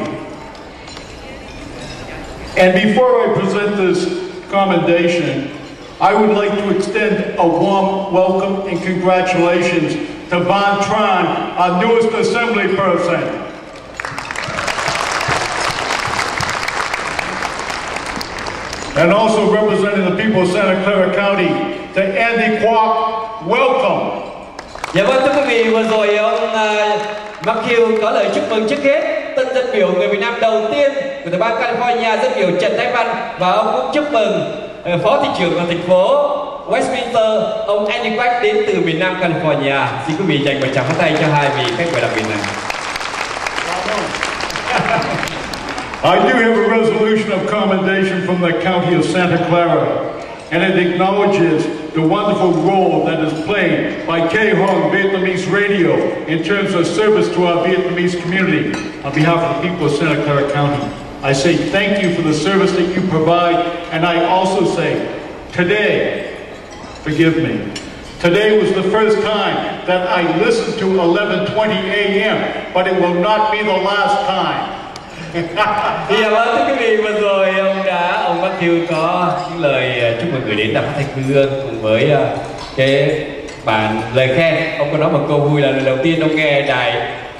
And before I present this commendation, I would like to extend a warm welcome and congratulations to Von Tron, our newest assembly person. And also representing the people of Santa Clara County, to Andy Kwok, welcome. Dạ vâng thưa quý vị, vừa rồi ông uh, Matthew có lời chúc mừng trước hết tân dân biểu người Việt Nam đầu tiên của tiểu bang California dân biểu Trần Thái Văn và ông cũng chúc mừng phó thị trưởng của thành phố Westminster ông Andy Quack đến từ miền Nam California. Xin quý vị dành một tràng pháo tay cho hai vị khách mời đặc biệt này. I do have a resolution of commendation from the County of Santa Clara, and it acknowledges the wonderful role that is played by K Hong Vietnamese Radio in terms of service to our Vietnamese community. On behalf of the people of Santa Clara County, I say thank you for the service that you provide, and I also say, today, forgive me, Today was the first time that I listened to 11:20 a.m., but it will not be the last time. Dạ vâng thưa quý vị vừa rồi ông đã ông Matthew có những lời chúc mừng gửi đến phát thanh quê hương cùng với cái bản lời khen ông có nói một câu vui là lần đầu tiên ông nghe đài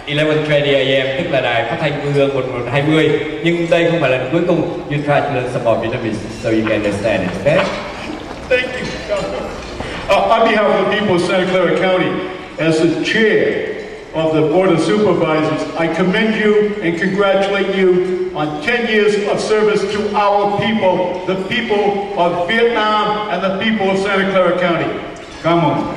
11:20 AM tức là đài phát thanh quê hương 1120 nhưng đây không phải là lần cuối cùng you try to learn some more Vietnamese so you can understand it okay Thank you. Uh, on behalf of the people of Santa Clara County, as the chair of the Board of Supervisors, I commend you and congratulate you on 10 years of service to our people, the people of Vietnam and the people of Santa Clara County. Come on.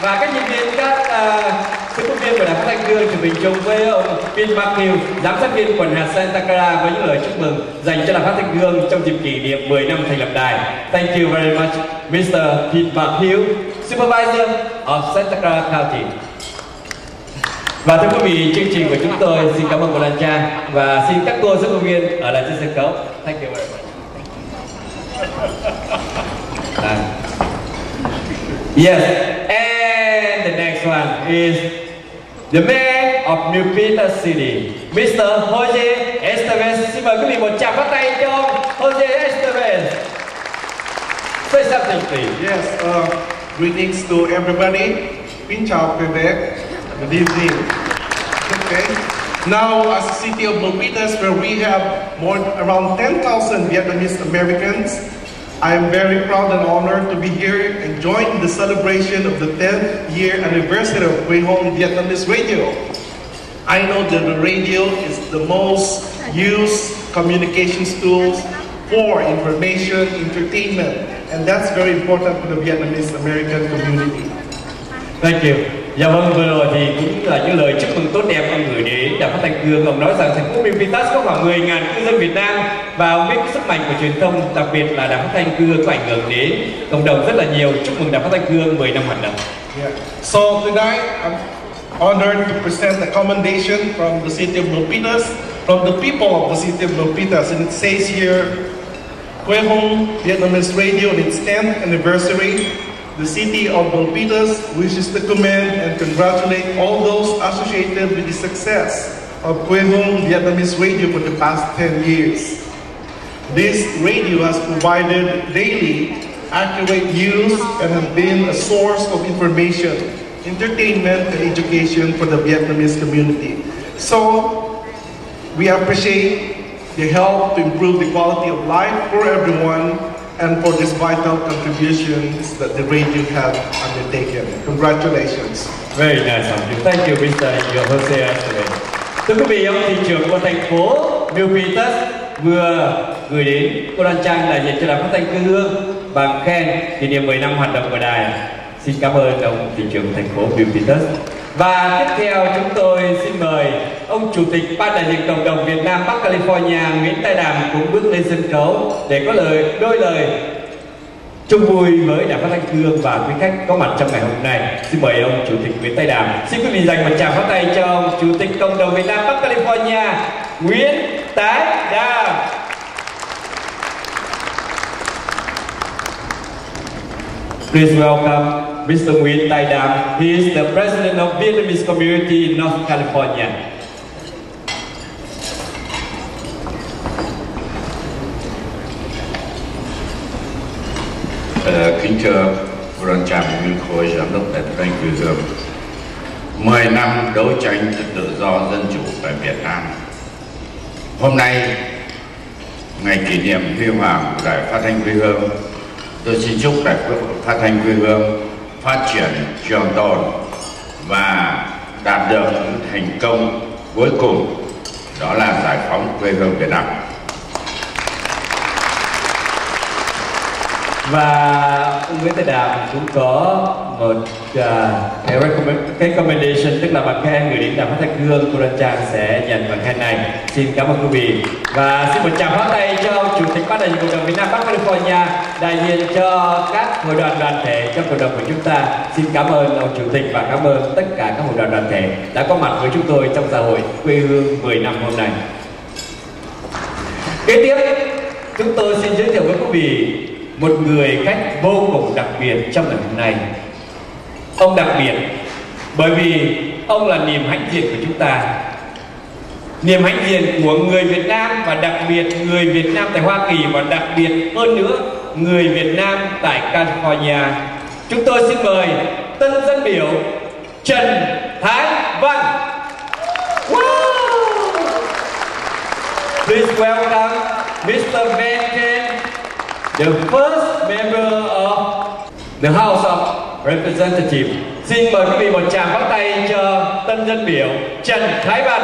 Và các nhân viên các uh, sự công viên của đài phát thanh quê hương mình chung với ông Pin Matthew, giám sát viên quần hạt Santa Clara với những lời chúc mừng dành cho đài phát thanh quê trong dịp kỷ niệm 10 năm thành lập đài. Thank you very much, Mr. Pete Matthew, Supervisor of Santa Clara County. Và thưa quý vị, chương trình của chúng tôi xin cảm ơn cô Lan Trang và xin các cô giáo viên ở lại trên sân khấu. Thank you very much. Uh, yes, and one is the mayor of New Peter City, Mr. Jose Estevez. Xin mời quý vị một tràng phát tay cho Jose Estevez. Say something, please. Yes, uh, greetings to everybody. Xin chào vị. Good evening. Okay. Now, as a city of New Milpitas, where we have more around 10,000 Vietnamese Americans, I am very proud and honored to be here and join the celebration of the 10th year anniversary of Quê Home Vietnamese Radio. I know that the radio is the most used communications tools for information, entertainment, and that's very important for the Vietnamese American community. Thank you. Dạ vâng, vừa rồi thì cũng là những lời chúc mừng tốt đẹp ông gửi đến Đảng Phát Thanh Cương. Ông nói rằng thành phố Memphis có khoảng 10.000 cư dân Việt Nam và ông biết sức mạnh của truyền thông, đặc biệt là Đảng Phát Thanh Cương có ảnh hưởng đến cộng đồng rất là nhiều. Chúc mừng Đảng Phát Thanh Cương 10 năm hoạt động. Yeah. So tonight, I'm honored to present a commendation from the city of Milpitas, from the people of the city of Milpitas, and it says here, Quê Hông Vietnamese Radio on its 10th anniversary the city of Milpitas wishes to commend and congratulate all those associated with the success of Quê Vietnamese Radio for the past 10 years. This radio has provided daily accurate news and has been a source of information, entertainment, and education for the Vietnamese community. So, we appreciate the help to improve the quality of life for everyone and for these vital contributions that the radio have undertaken. Congratulations. Very nice of you. Thank you, Mr. Jose Estevez. Thưa quý vị, ông thị trưởng của thành phố Milpitas vừa gửi đến cô Đoan Trang đại diện cho đài phát thanh quê hương bằng khen kỷ niệm 10 năm hoạt động của đài. Xin cảm ơn ông thị trưởng thành phố Milpitas. Và tiếp theo chúng tôi xin mời ông chủ tịch ban đại diện cộng đồng Việt Nam Bắc California Nguyễn Tài Đàm cũng bước lên sân khấu để có lời, đôi lời chung vui với đảng phát thanh cương và quý khách có mặt trong ngày hôm nay. Xin mời ông chủ tịch Nguyễn Tài Đàm. Xin quý vị dành một tràng phát tay cho ông chủ tịch cộng đồng Việt Nam Bắc California Nguyễn Tái Đàm. Please welcome Mr. Nguyen Tai Dam. He is the president of Vietnamese community in North California. Uh, kính thưa Ron Trạm Nguyên Khối, Giám đốc Đại Thanh Cư Hương 10 năm đấu tranh cho tự do dân chủ tại Việt Nam Hôm nay, ngày kỷ niệm huy hoàng của Đài Phát Thanh Quê Hương Tôi xin chúc Đài Phát Thanh Quê Hương phát triển trường tồn và đạt được thành công cuối cùng, đó là giải phóng quê hương Việt Nam. Và ông Nguyễn Đàm cũng có một uh, cái, recommend, cái commendation tức là bằng khen người điểm đàm phát thanh gương cô Trang sẽ nhận bằng khen này. Xin cảm ơn quý vị. Và xin một tràng pháo tay cho chủ tịch ban đại diện cộng đồng Việt Nam Bắc California đại diện cho các hội đoàn đoàn thể trong cộng đồng của chúng ta. Xin cảm ơn ông chủ tịch và cảm ơn tất cả các hội đoàn đoàn thể đã có mặt với chúng tôi trong xã hội quê hương 10 năm hôm nay. Kế tiếp chúng tôi xin giới thiệu với quý vị một người cách vô cùng đặc biệt trong ngày hôm nay ông đặc biệt bởi vì ông là niềm hãnh diện của chúng ta niềm hãnh diện của người Việt Nam và đặc biệt người Việt Nam tại Hoa Kỳ và đặc biệt hơn nữa người Việt Nam tại California chúng tôi xin mời tân dân biểu Trần Thái Văn wow! Please welcome Mr. Van the first member of the House of Representatives. Xin mời quý vị một tràng bắt tay cho tân dân biểu Trần Thái Văn.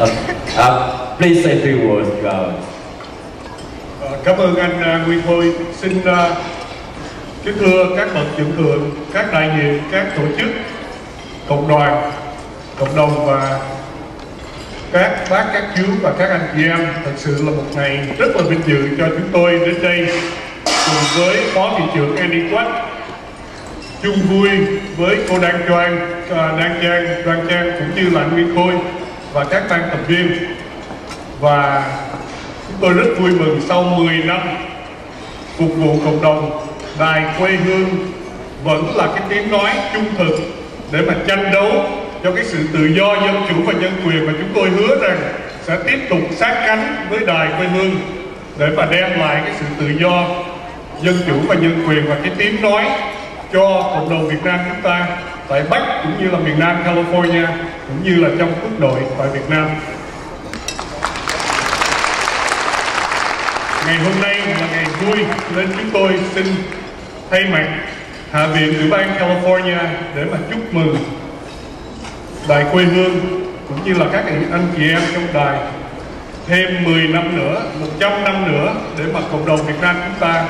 Uh, uh, please say a few words Ờ, Cảm ơn anh à, Nguyên Khôi. Xin à, kính thưa các bậc trưởng thượng, các đại diện, các tổ chức, cộng đoàn, cộng đồng và các bác, các chú và các anh chị em. Thật sự là một ngày rất là vinh dự cho chúng tôi đến đây cùng với Phó Thị trưởng Andy Quách chung vui với cô Đan Choan, à, Đan Trang, Đoan Trang cũng như là anh Nguyễn Khôi và các ban tập viên. Và chúng tôi rất vui mừng sau 10 năm phục vụ cộng đồng, đài quê hương vẫn là cái tiếng nói trung thực để mà tranh đấu cho cái sự tự do dân chủ và nhân quyền mà chúng tôi hứa rằng sẽ tiếp tục sát cánh với đài quê hương để mà đem lại cái sự tự do dân chủ và nhân quyền và cái tiếng nói cho cộng đồng Việt Nam chúng ta tại Bắc cũng như là miền Nam California cũng như là trong quốc đội tại Việt Nam. Ngày hôm nay là ngày vui nên chúng tôi xin thay mặt Hạ viện Tiểu bang California để mà chúc mừng đài quê hương cũng như là các anh chị em trong đài thêm 10 năm nữa, 100 năm nữa để mà cộng đồng Việt Nam chúng ta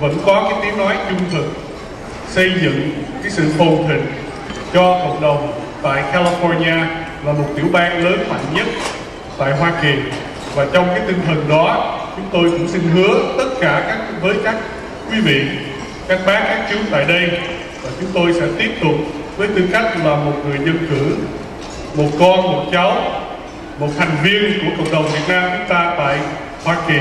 vẫn có cái tiếng nói trung thực xây dựng cái sự phồn thịnh cho cộng đồng tại California là một tiểu bang lớn mạnh nhất tại Hoa Kỳ. Và trong cái tinh thần đó chúng tôi cũng xin hứa tất cả các với các quý vị các bác, các chú tại đây. Và chúng tôi sẽ tiếp tục với tư cách là một người dân cử, một con, một cháu, một thành viên của cộng đồng Việt Nam chúng ta tại Hoa Kỳ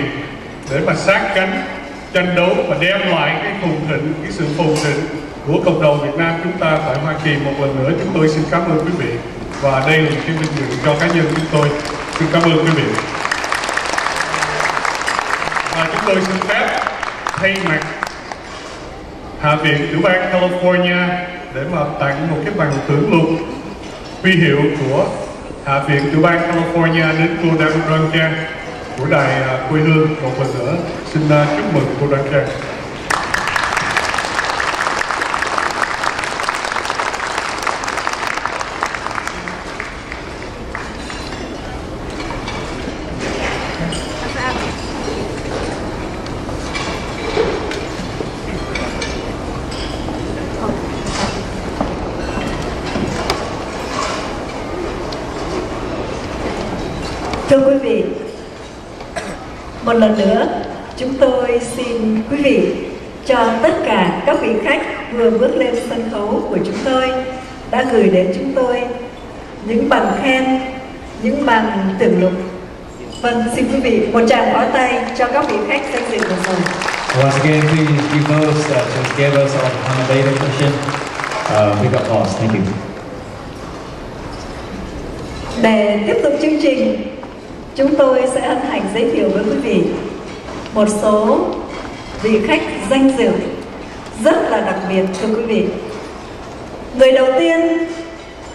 để mà sát cánh, tranh đấu và đem lại cái phồn thịnh, cái sự phồn thịnh của cộng đồng Việt Nam chúng ta tại Hoa Kỳ. Một lần nữa, chúng tôi xin cảm ơn quý vị. Và đây là một cái vinh dự cho cá nhân chúng tôi. Xin cảm ơn quý vị. Và chúng tôi xin phép thay mặt Hạ viện tiểu bang California để mà tặng một cái bằng tưởng lục huy hiệu của Hạ viện tiểu bang California đến cô Đăng Đoan Trang của đài quê hương một lần nữa, xin à, chúc mừng cô Đoan Trang. Thưa quý vị, một lần nữa chúng tôi xin quý vị cho tất cả các vị khách vừa bước lên sân khấu của chúng tôi đã gửi đến chúng tôi những bằng khen, những bằng tưởng lục. Vâng, xin quý vị một tràng pháo tay cho các vị khách danh dự vừa rồi. Once again, please give those uh, who gave us our commendation uh, big applause. Thank you. Để tiếp tục chương trình, chúng tôi sẽ hân hạnh giới thiệu với quý vị một số vị khách danh dự rất là đặc biệt thưa quý vị. Người đầu tiên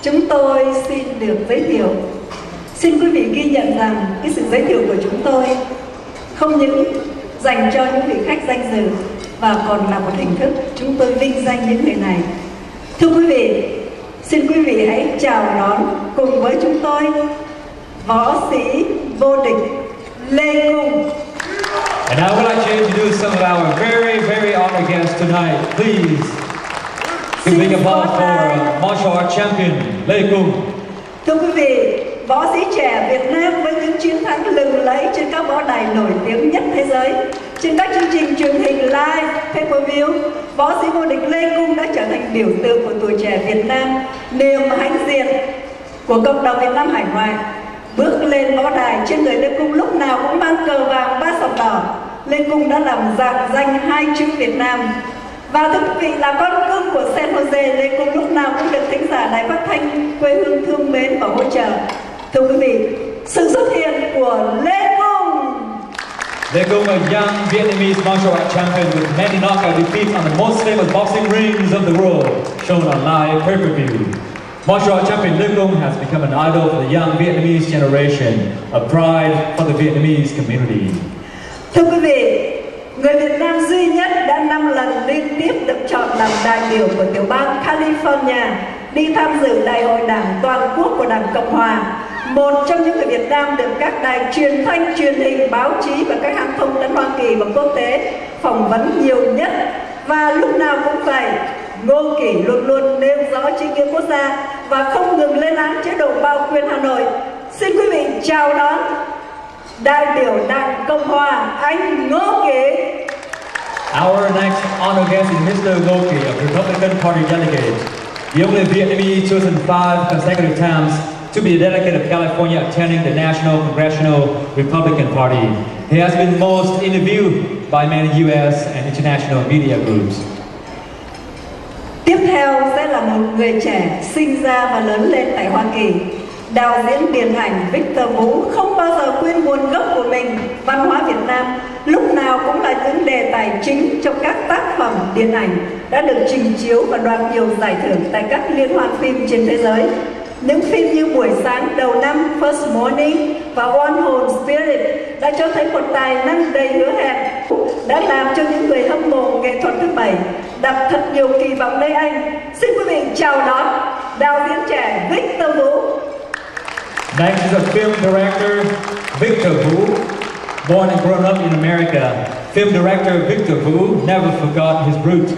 chúng tôi xin được giới thiệu. Xin quý vị ghi nhận rằng cái sự giới thiệu của chúng tôi không những dành cho những vị khách danh dự và còn là một hình thức chúng tôi vinh danh những người này. Thưa quý vị, xin quý vị hãy chào đón cùng với chúng tôi võ sĩ vô địch Lê Cung. And I would like to introduce some of our very, very honored guests tonight. Please give big applause for martial arts champion Lê Cung. Thưa quý vị, võ sĩ trẻ Việt Nam với những chiến thắng lừng lẫy trên các võ đài nổi tiếng nhất thế giới. Trên các chương trình truyền hình live, pay-per-view, võ sĩ vô địch Lê Cung đã trở thành biểu tượng của tuổi trẻ Việt Nam, niềm hãnh diện của cộng đồng Việt Nam hải ngoại. Bước lên võ đài trên người Lê Cung lúc nào cũng mang cờ vàng ba sọc đỏ. Lê Cung đã làm dạng danh hai chữ Việt Nam và thưa quý vị là con cưng của San Jose Lê Cung lúc nào cũng được thính giả đài phát thanh quê hương thương mến và hỗ trợ. Thưa quý vị, sự xuất hiện của Lê Cung Lê Cung, a young Vietnamese martial arts champion with many knockout defeats on the most famous boxing rings of the world, shown on live pay-per-view. Martial art champion Lê Cung has become an idol for the young Vietnamese generation, a pride for the Vietnamese community. Thưa quý vị, người Việt Nam duy nhất đã 5 lần liên tiếp được chọn làm đại biểu của tiểu bang California đi tham dự đại hội đảng toàn quốc của Đảng Cộng Hòa. Một trong những người Việt Nam được các đài truyền thanh, truyền hình, báo chí và các hãng thông tấn Hoa Kỳ và quốc tế phỏng vấn nhiều nhất và lúc nào cũng vậy Ngô Kỳ luôn luôn nêu rõ chính kiến quốc gia và không ngừng lên án chế độ bao quyền Hà Nội. Xin quý vị chào đón đại biểu Đảng Cộng Hòa anh Ngô Kế. Our next honor guest is Mr. Ngô Kỳ, a Republican Party delegate, the only Vietnamese chosen five consecutive times to be a delegate of California attending the National Congressional Republican Party. He has been most interviewed by many U.S. and international media groups. Tiếp theo sẽ là một người trẻ sinh ra và lớn lên tại Hoa Kỳ. Đạo diễn điện ảnh Victor Vũ không bao giờ quên nguồn gốc của mình, văn hóa Việt Nam, lúc nào cũng là những đề tài chính trong các tác phẩm điện ảnh đã được trình chiếu và đoạt nhiều giải thưởng tại các liên hoan phim trên thế giới. Những phim như Buổi sáng đầu năm First Morning và One Home Spirit đã cho thấy một tài năng đầy hứa hẹn đã làm cho những người hâm mộ nghệ thuật thứ bảy đặt thật nhiều kỳ vọng nơi anh. Xin quý vị chào đón đạo diễn trẻ Victor Vũ. Thanks is a film director, Victor Vu. Born and grown up in America, film director Victor Vu never forgot his roots.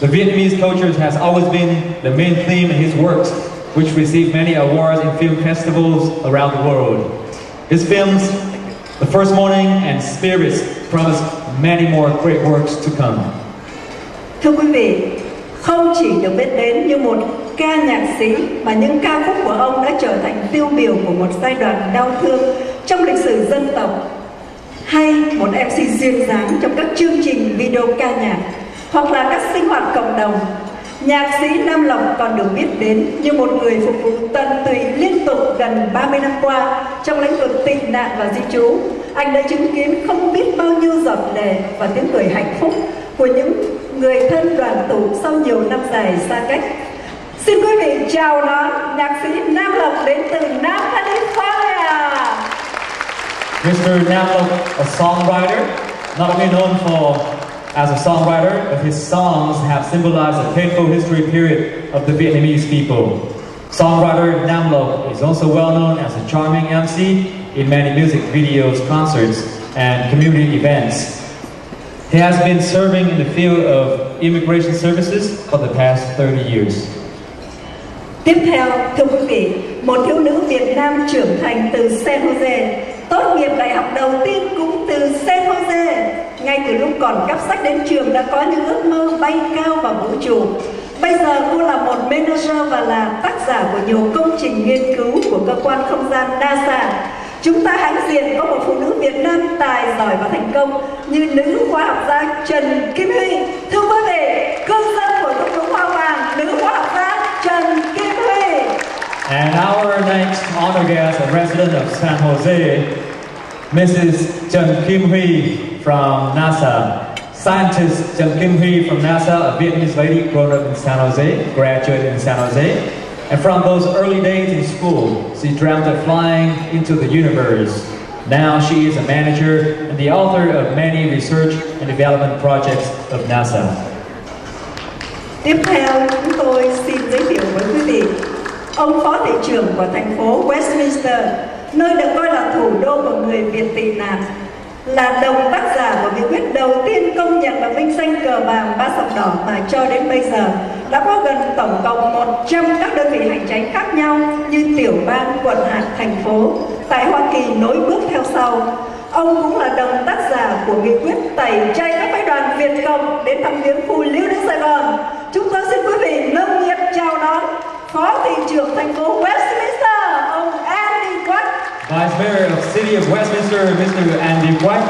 The Vietnamese culture has always been the main theme in his works, which received many awards in film festivals around the world. His films, The First Morning and Spirits, promise many more great works to come. Thưa quý vị, không chỉ được biết đến như một ca nhạc sĩ mà những ca khúc của ông đã trở thành tiêu biểu của một giai đoạn đau thương trong lịch sử dân tộc hay một MC duyên dáng trong các chương trình video ca nhạc hoặc là các sinh hoạt cộng đồng Nhạc sĩ Nam Lộc còn được biết đến như một người phục vụ tận tụy liên tục gần 30 năm qua trong lĩnh vực tị nạn và di trú. Anh đã chứng kiến không biết bao nhiêu giọt lệ và tiếng cười hạnh phúc của những người thân đoàn tụ sau nhiều năm dài xa cách. Xin quý vị chào đón nhạc sĩ Nam Lộc đến từ Nam California. Mr. Nam Lộc, a songwriter, not only known for as a songwriter, but his songs have symbolized a painful history period of the Vietnamese people. Songwriter Nam Lộc is also well known as a charming MC in many music videos, concerts, and community events. He has been serving in the field of immigration services for the past 30 years. Tiếp theo, thưa quý vị, một thiếu nữ Việt Nam trưởng thành từ San Jose, tốt nghiệp đại học đầu tiên cũng từ San Jose. Ngay từ lúc còn cấp sách đến trường đã có những ước mơ bay cao vào vũ trụ. Bây giờ cô là một manager và là tác giả của nhiều công trình nghiên cứu của cơ quan không gian NASA. Chúng ta hãnh diện có một phụ nữ Việt Nam tài giỏi và thành công như nữ khoa học gia Trần Kim Huy. Thưa quý vị, cư dân của Tổng thống Hoa Vàng, nữ khoa học gia Trần Kim Huy. And our next honor guest, a resident of San Jose, Mrs. Trần Kim Huy from NASA. Scientist Trần Kim Huy from NASA, a Vietnamese lady grown up in San Jose, graduated in San Jose. And from those early days in school, she dreamt of flying into the universe. Now she is a manager and the author of many research and development projects of NASA. Tiếp theo chúng tôi xin giới thiệu với quý vị ông phó thị trưởng của thành phố Westminster, nơi được coi là thủ đô của người Việt tị nạn, là đồng tác giả của nghị quyết đầu tiên công nhận và vinh danh cờ vàng ba sọc đỏ mà cho đến bây giờ đã có gần tổng cộng 100 các đơn vị hành chính khác nhau như tiểu bang, quận hạt, thành phố tại Hoa Kỳ nối bước theo sau. Ông cũng là đồng tác giả của nghị quyết tẩy chay các phái đoàn Việt Cộng đến thăm viếng phù lưu đến Sài Gòn. Chúng tôi xin quý vị nâng nhiệt chào đón Phó thị trưởng thành phố Westminster, ông Andy Watt. Vice Mayor of City of Westminster, Mr. Andy White.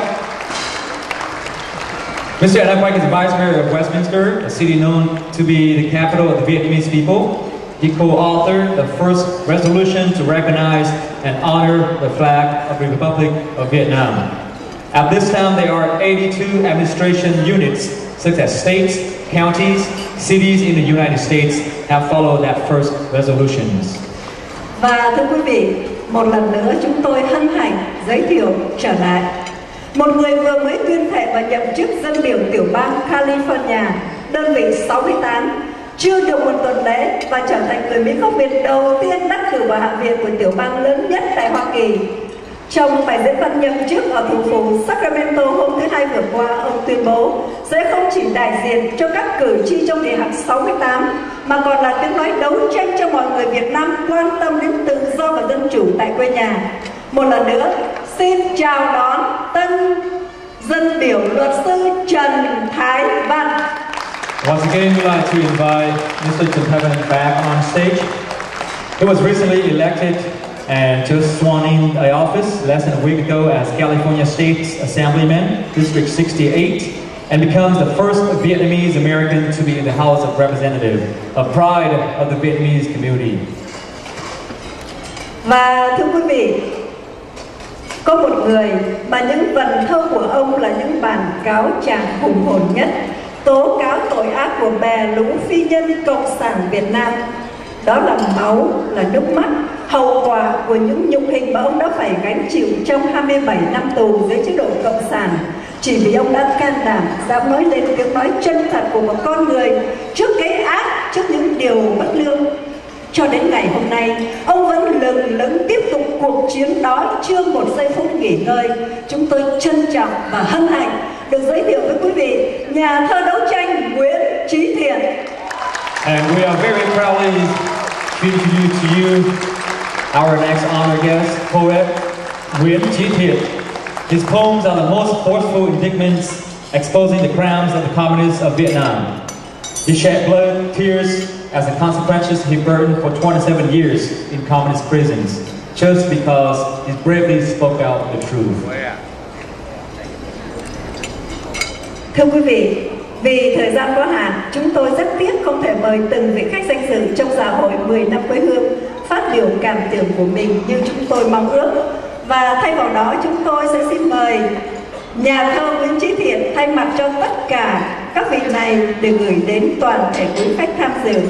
Mr. Andy White is Vice Mayor of Westminster, a city known to be the capital of the Vietnamese people. He co-authored the first resolution to recognize and honor the flag of the Republic of Vietnam. At this time, there are 82 administration units, such as states, counties, cities in the United States have followed that first resolutions. Và thưa quý vị, một lần nữa chúng tôi hân hạnh giới thiệu trở lại một người vừa mới tuyên thệ và nhậm chức dân biểu tiểu bang California, đơn vị 68, chưa được một tuần lễ và trở thành người Mỹ gốc Việt đầu tiên đắc cử vào Hạ viện của tiểu bang lớn nhất tại Hoa Kỳ. Trong bài diễn văn nhậm chức ở thủ phủ Sacramento hôm thứ Hai vừa qua, ông tuyên bố sẽ không chỉ đại diện cho các cử tri trong kỳ hạt 68 mà còn là tiếng nói đấu tranh cho mọi người Việt Nam quan tâm đến tự do và dân chủ tại quê nhà. Một lần nữa, xin chào đón tân dân biểu luật sư Trần Thái Văn. Once again, we'd like to invite Mr. Trần Thái Văn back on stage. He was recently elected and just sworn in the office less than a week ago as California State Assemblyman, District 68, and becomes the first Vietnamese American to be in the House of Representatives, a pride of the Vietnamese community. Và thưa quý vị, có một người mà những vần thơ của ông là những bản cáo trạng hùng hồn nhất, tố cáo tội ác của bè lũ phi nhân cộng sản Việt Nam. Đó là máu, là nước mắt, hậu quả của những nhục hình mà ông đã phải gánh chịu trong 27 năm tù dưới chế độ cộng sản. Chỉ vì ông đã can đảm dám nói lên tiếng nói chân thật của một con người trước cái ác trước những điều bất lương. Cho đến ngày hôm nay ông vẫn lừng lững tiếp tục cuộc chiến đó chưa một giây phút nghỉ ngơi. Chúng tôi trân trọng và hân hạnh được giới thiệu với quý vị nhà thơ đấu tranh Nguyễn Trí Thiện. And we are very proudly to introduce to you our next honored guest, poet Nguyễn Trí Thiện. His poems are the most forceful indictments exposing the crimes of the communists of Vietnam. He shed blood, tears, as the consequences he burdened for 27 years in communist prisons, just because he bravely spoke out the truth. Oh, Thưa quý vị, vì thời gian có hạn, chúng tôi rất tiếc không thể mời từng vị khách danh dự trong dạ hội 10 năm quê hương phát biểu cảm tưởng của mình như chúng tôi mong ước. Và thay vào đó chúng tôi sẽ xin mời nhà thơ Nguyễn Chí Thiện thay mặt cho tất cả các vị này để gửi đến toàn thể quý khách tham dự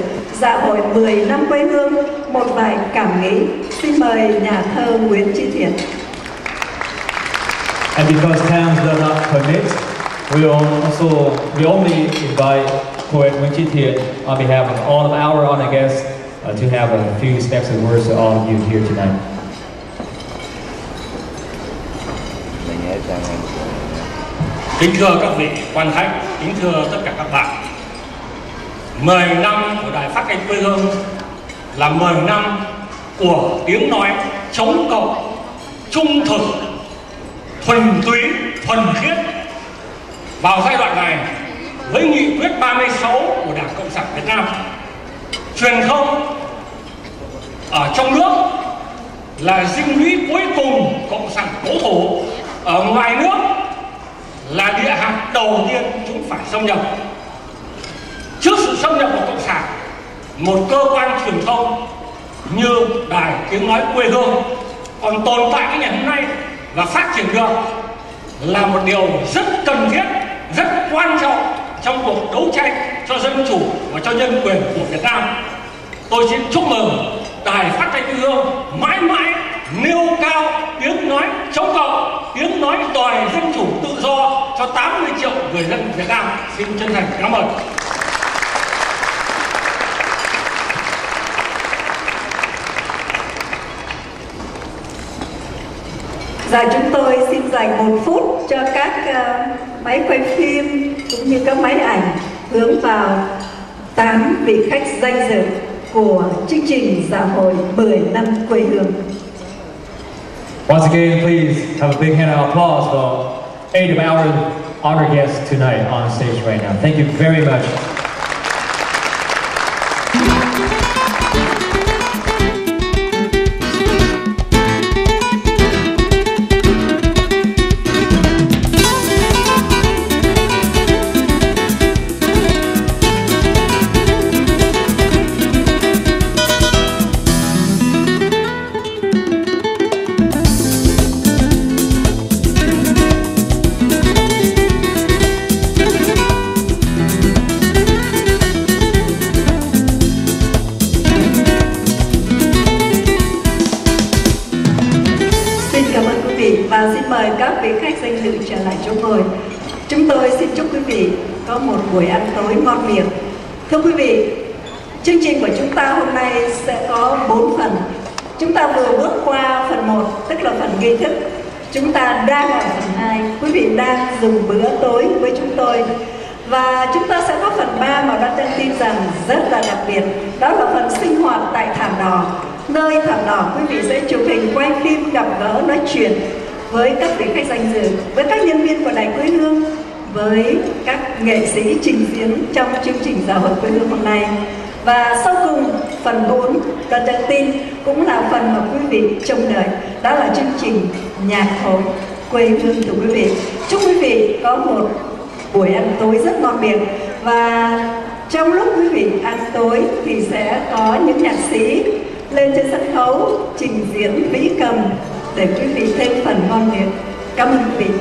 dạ hội 10 năm quê hương một vài cảm nghĩ. Xin mời nhà thơ Nguyễn Chí Thiện. And because times do not permit, we also we only invite poet Nguyen Chi Thiện on behalf of all of our honor guests uh, to have a few steps and words to all of you here tonight. Kính thưa các vị quan khách, kính thưa tất cả các bạn. 10 năm của Đài Phát thanh quê hương là 10 năm của tiếng nói chống cộng, trung thực, thuần túy, thuần khiết. Vào giai đoạn này, với nghị quyết 36 của Đảng Cộng sản Việt Nam, truyền thông ở trong nước là dinh lũy cuối cùng cộng sản cố thủ. Ở ngoài nước là địa hạt đầu tiên chúng phải xâm nhập. Trước sự xâm nhập của cộng sản một cơ quan truyền thông như đài tiếng nói quê hương còn tồn tại cái ngày hôm nay và phát triển được là một điều rất cần thiết rất quan trọng trong cuộc đấu tranh cho dân chủ và cho nhân quyền của Việt Nam. Tôi xin chúc mừng đài phát thanh Trung ương mãi mãi nêu cao tiếng nói chống cộng tiếng nói đòi dân chủ tự do cho 80 triệu người dân Việt Nam. Xin chân thành cảm ơn. Và chúng tôi xin dành một phút cho các uh, máy quay phim cũng như các máy ảnh hướng vào tám vị khách danh dự của chương trình dạ hội 10 năm quê hương. Once again, please have a big hand of applause for eight of our honor guests tonight on stage right now. Thank you very much. Đang phần à, 2. Quý vị đang dùng bữa tối với chúng tôi. và chúng ta sẽ có phần 3 mà ban Trang tin rằng rất là đặc biệt đó là phần sinh hoạt tại thảm đỏ nơi thảm đỏ, quý vị sẽ chụp hình quay phim gặp gỡ nói chuyện với các vị khách danh dự, với các nhân viên của đài quê hương, với các nghệ sĩ trình diễn trong chương trình giáo hội quê hương hôm nay và sau cùng, phần 4 ban trang tin cũng là phần mà quý vị trông đợi đó là chương trình nhạc hội quê hương thưa quý vị chúc quý vị có một buổi ăn tối rất ngon miệng. Và trong lúc quý vị ăn tối thì sẽ có những nhạc sĩ lên trên sân khấu trình diễn vĩ cầm để quý vị thêm phần ngon miệng. Cảm ơn quý vị.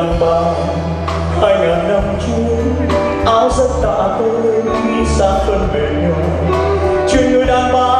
đàn bà hai ngàn năm trước, áo rất tạ tôi khi xa phân về nhau chuyện người đàn bà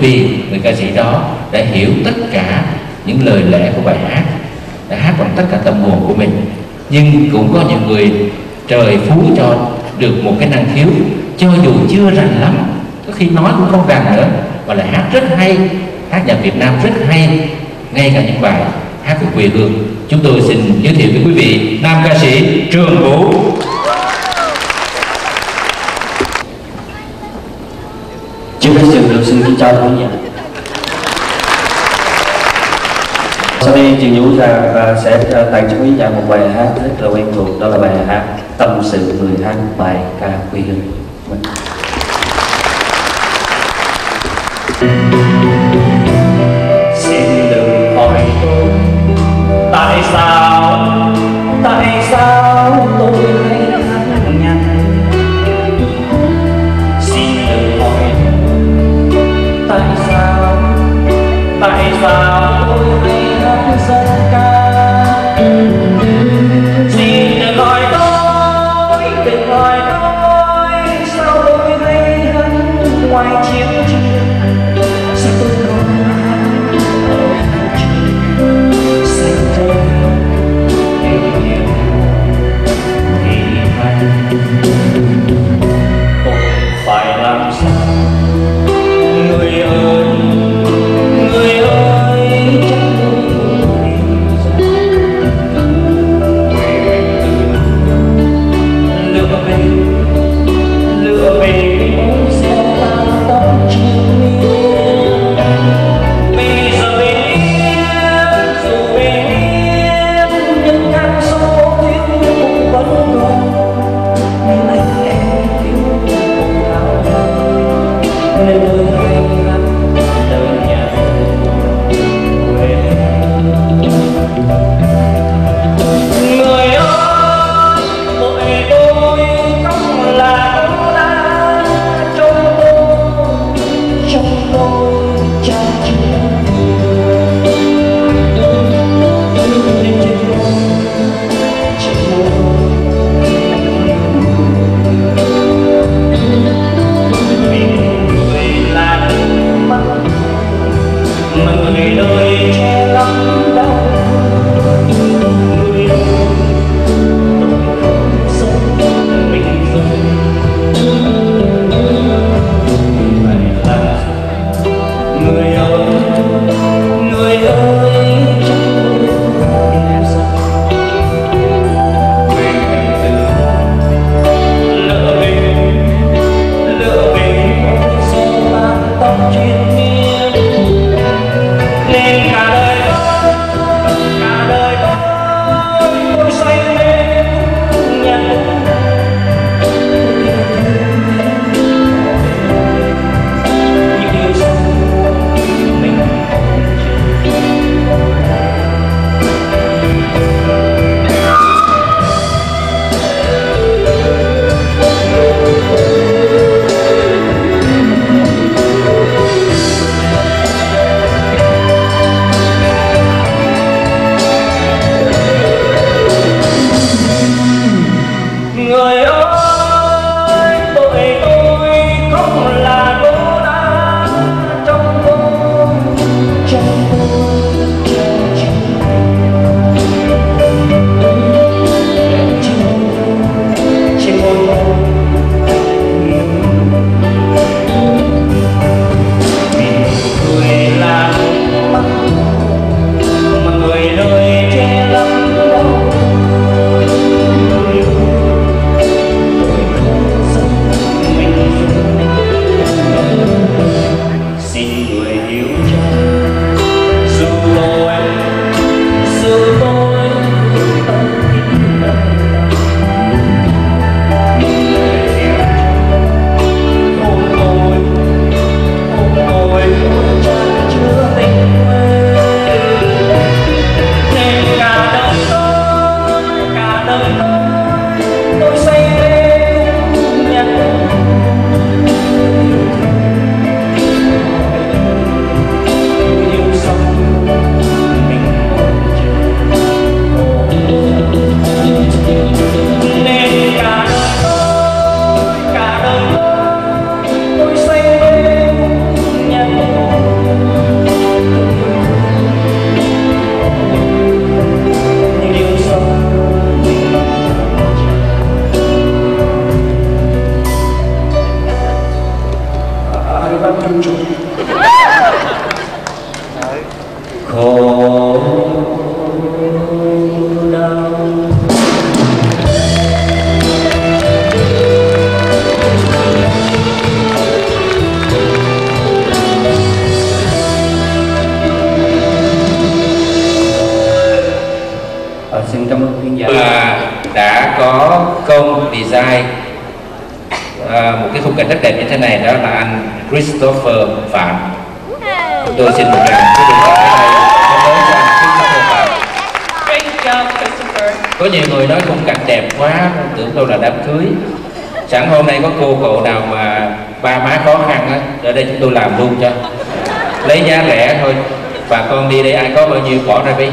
vì người ca sĩ đó đã hiểu tất cả những lời lẽ của bài hát, đã hát bằng tất cả tâm hồn của mình. Nhưng cũng có những người trời phú cho được một cái năng khiếu, cho dù chưa rành lắm, có khi nói cũng không rành nữa, mà lại hát rất hay, hát nhạc Việt Nam rất hay. Ngay cả những bài hát của quê hương, chúng tôi xin giới thiệu với quý vị nam ca sĩ Trường Vũ Trước hết Trường Vũ xin Sau đây, chị Vũ ra và sẽ à, tặng cho quý vị một bài hát rất là quen thuộc, đó là bài hát Tâm sự người hát bài ca quê hương. Xin đừng hỏi tôi, tại sao tại sao tôi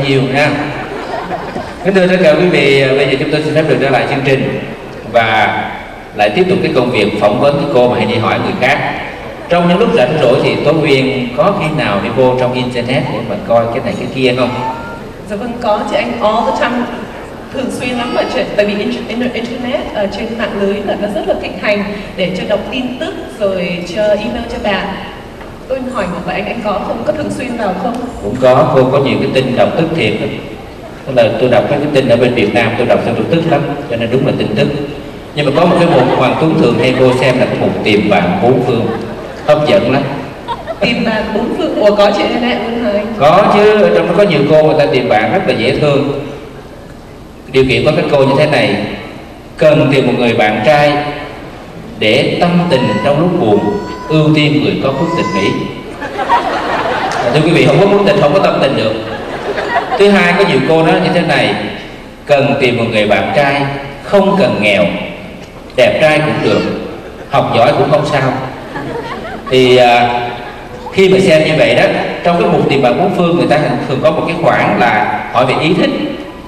nhiều ha kính thưa tất cả quý vị, bây giờ chúng tôi xin phép được trở lại chương trình và lại tiếp tục cái công việc phỏng vấn cái cô mà hay đi hỏi người khác. Trong những lúc rảnh rỗi thì tố Quyên có khi nào đi vô trong internet để mà coi cái này cái kia không? Dạ vâng có chị anh all the time. Thường xuyên lắm mà chuyện tại vì internet ở trên mạng lưới là nó rất là thịnh hành để cho đọc tin tức rồi cho email cho bạn hỏi một vài anh có không? Có thường xuyên vào không? Cũng có cô có nhiều cái tin đọc tức thiệt tức là tôi đọc các cái tin ở bên Việt Nam tôi đọc theo tôi tức lắm cho nên đúng là tin tức. Nhưng mà có một cái mục Hoàng Tuấn thường hay cô xem là cái mục tìm bạn bốn phương. Hấp dẫn lắm. Tìm bạn bốn phương? Ủa có chị internet luôn hả anh? Có chứ ở trong đó có nhiều cô người ta tìm bạn rất là dễ thương. Điều kiện của các cô như thế này cần tìm một người bạn trai để tâm tình trong lúc buồn ưu tiên người có phước tình mỹ thưa quý vị không có muốn tình không có tâm tình được. Thứ hai có nhiều cô nói như thế này cần tìm một người bạn trai không cần nghèo đẹp trai cũng được học giỏi cũng không sao. Thì à, khi mà xem như vậy đó trong cái mục tìm bạn bốn phương người ta thường có một cái khoảng là hỏi về ý thích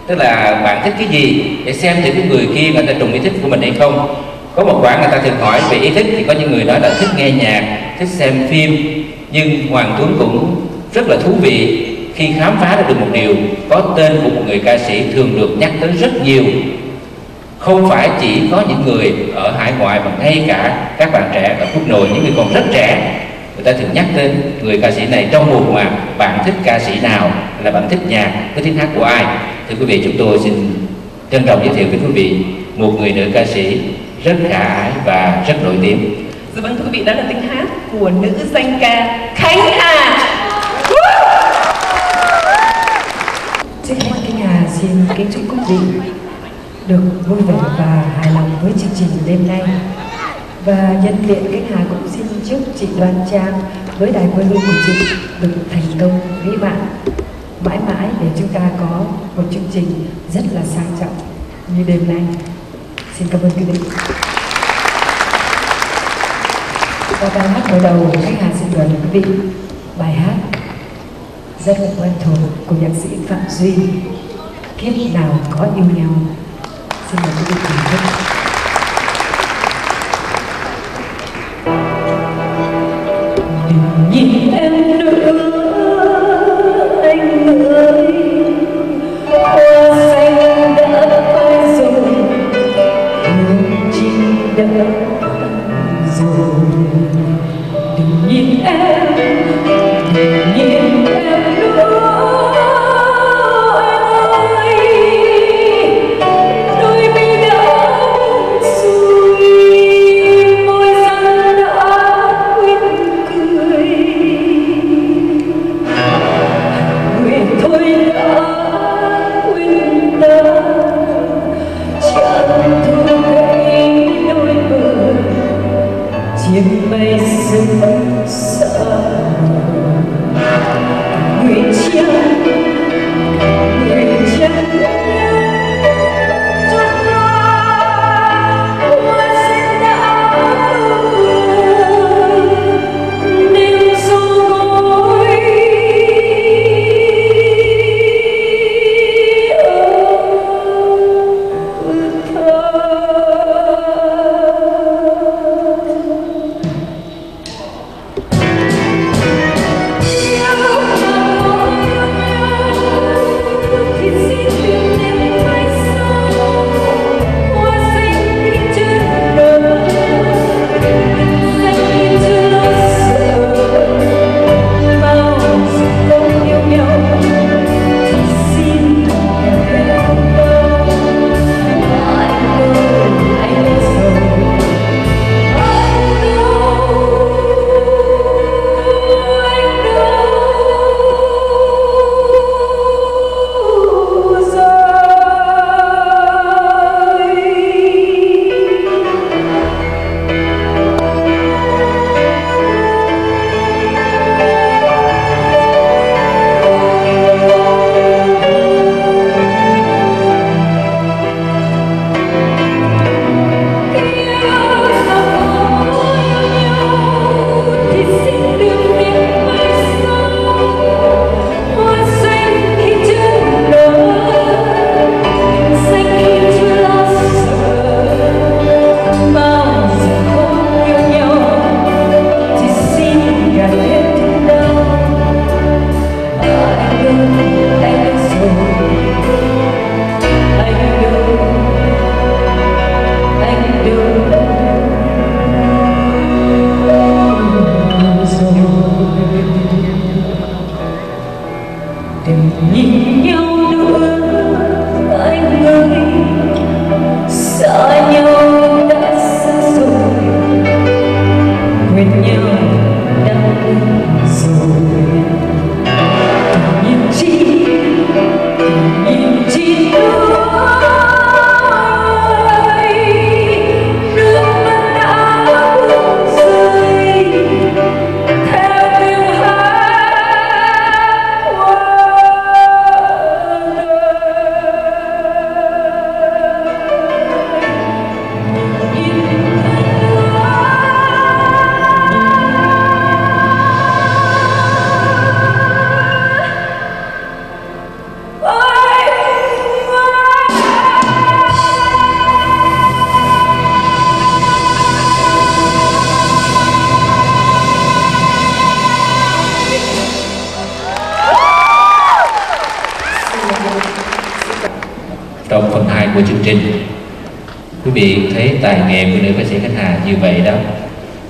tức là bạn thích cái gì để xem thử cái người kia người ta trùng ý thích của mình hay không. Có một khoảng người ta thường hỏi về ý thích thì có những người nói là thích nghe nhạc thích xem phim nhưng hoàng tuấn cũng rất là thú vị khi khám phá ra được một điều có tên của một người ca sĩ thường được nhắc tới rất nhiều. Không phải chỉ có những người ở hải ngoại mà ngay cả các bạn trẻ ở quốc nội, những người còn rất trẻ, người ta thường nhắc tên người ca sĩ này trong mùa mà bạn thích ca sĩ nào? là bạn thích nhạc? Cái tiếng hát của ai? Thưa quý vị, chúng tôi xin trân trọng giới thiệu với quý vị một người nữ ca sĩ rất khả ái và rất nổi tiếng. Dạ vâng thưa quý vị, đó là tiếng hát của nữ danh ca Khánh Hà Trước hết Kinh Hà xin kính chúc quý vị được vui vẻ và hài lòng với chương trình đêm nay. Và nhân tiện khách Hà cũng xin chúc chị Đoan Trang với đài quê hương của chị được thành công vĩ mãn mãi mãi để chúng ta có một chương trình rất là sang trọng như đêm nay. Xin cảm ơn quý vị. Và bài hát mở đầu Khách Hà xin gửi đến quý vị bài hát rất là quen thuộc của nhạc sĩ Phạm Duy kiếp nào có yêu nhau xin mời quý vị thưởng thức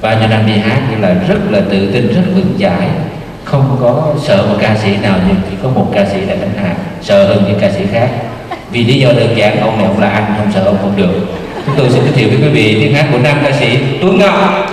bao nhiêu năm đi hát như là rất là tự tin, rất vững chãi. Không có sợ một ca sĩ nào nhưng chỉ có một ca sĩ là đánh Hà, sợ hơn những ca sĩ khác. Vì lý do đơn giản, ông này ông là anh, không sợ ông không được. Chúng tôi xin giới thiệu với quý vị tiếng hát của nam ca sĩ Tuấn Ngọc.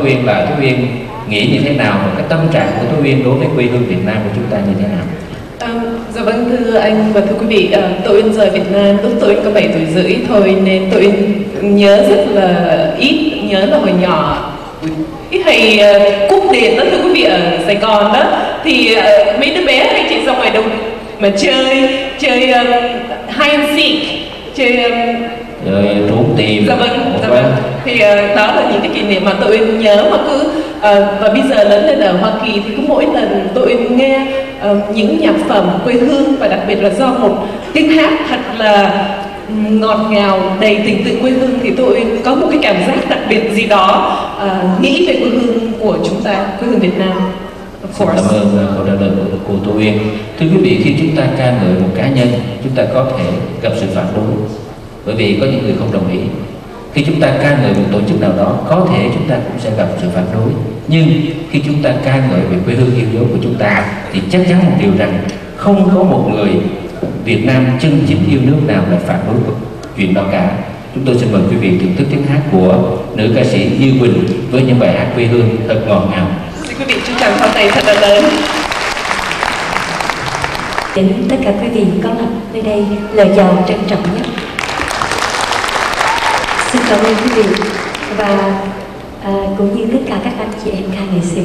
Tố Nguyên là Tố Nguyên nghĩ như thế nào và cái tâm trạng của Tố Nguyên đối với quê hương Việt Nam của chúng ta như thế nào? Um, dạ vâng thưa anh và thưa quý vị, uh, tôi Uyên rời Việt Nam lúc tôi có 7 tuổi rưỡi thôi nên tôi Uyên nhớ rất là ít, nhớ là hồi nhỏ. Cái thầy uh, cúc điện đó thưa quý vị ở Sài Gòn đó. Thì uh, mấy đứa bé hay chạy ra ngoài đồng mà chơi chơi um, hide and seek chơi um, rồi trốn tìm dạ vâng dạ vâng thì uh, đó là những cái kỷ niệm mà tôi nhớ mà cứ uh, và bây giờ lớn lên ở Hoa Kỳ thì cứ mỗi lần tôi nghe uh, những nhạc phẩm quê hương và đặc biệt là do một tiếng hát thật là ngọt ngào đầy tình tự quê hương thì tôi có một cái cảm giác đặc biệt gì đó uh, nghĩ về quê hương của chúng ta quê hương Việt Nam. Cảm ơn câu trả lời của cô Tô Uyên. Thưa quý vị, khi chúng ta ca ngợi một cá nhân, chúng ta có thể gặp sự phản đối bởi vì có những người không đồng ý khi chúng ta ca ngợi một tổ chức nào đó có thể chúng ta cũng sẽ gặp sự phản đối. Nhưng khi chúng ta ca ngợi về quê hương yêu dấu của chúng ta thì chắc chắn một điều rằng không có một người Việt Nam chân chính yêu nước nào lại phản đối chuyện đó cả. Chúng tôi xin mời quý vị thưởng thức tiếng hát của nữ ca sĩ Như Quỳnh với những bài hát quê hương thật ngọt ngào. Xin quý vị chúng ta pháo tay thật là lớn. Đến tất cả quý vị có mặt nơi đây lời chào trân trọng nhất cảm ơn quý vị. Và à, cũng như tất cả các anh chị em ca nghệ sĩ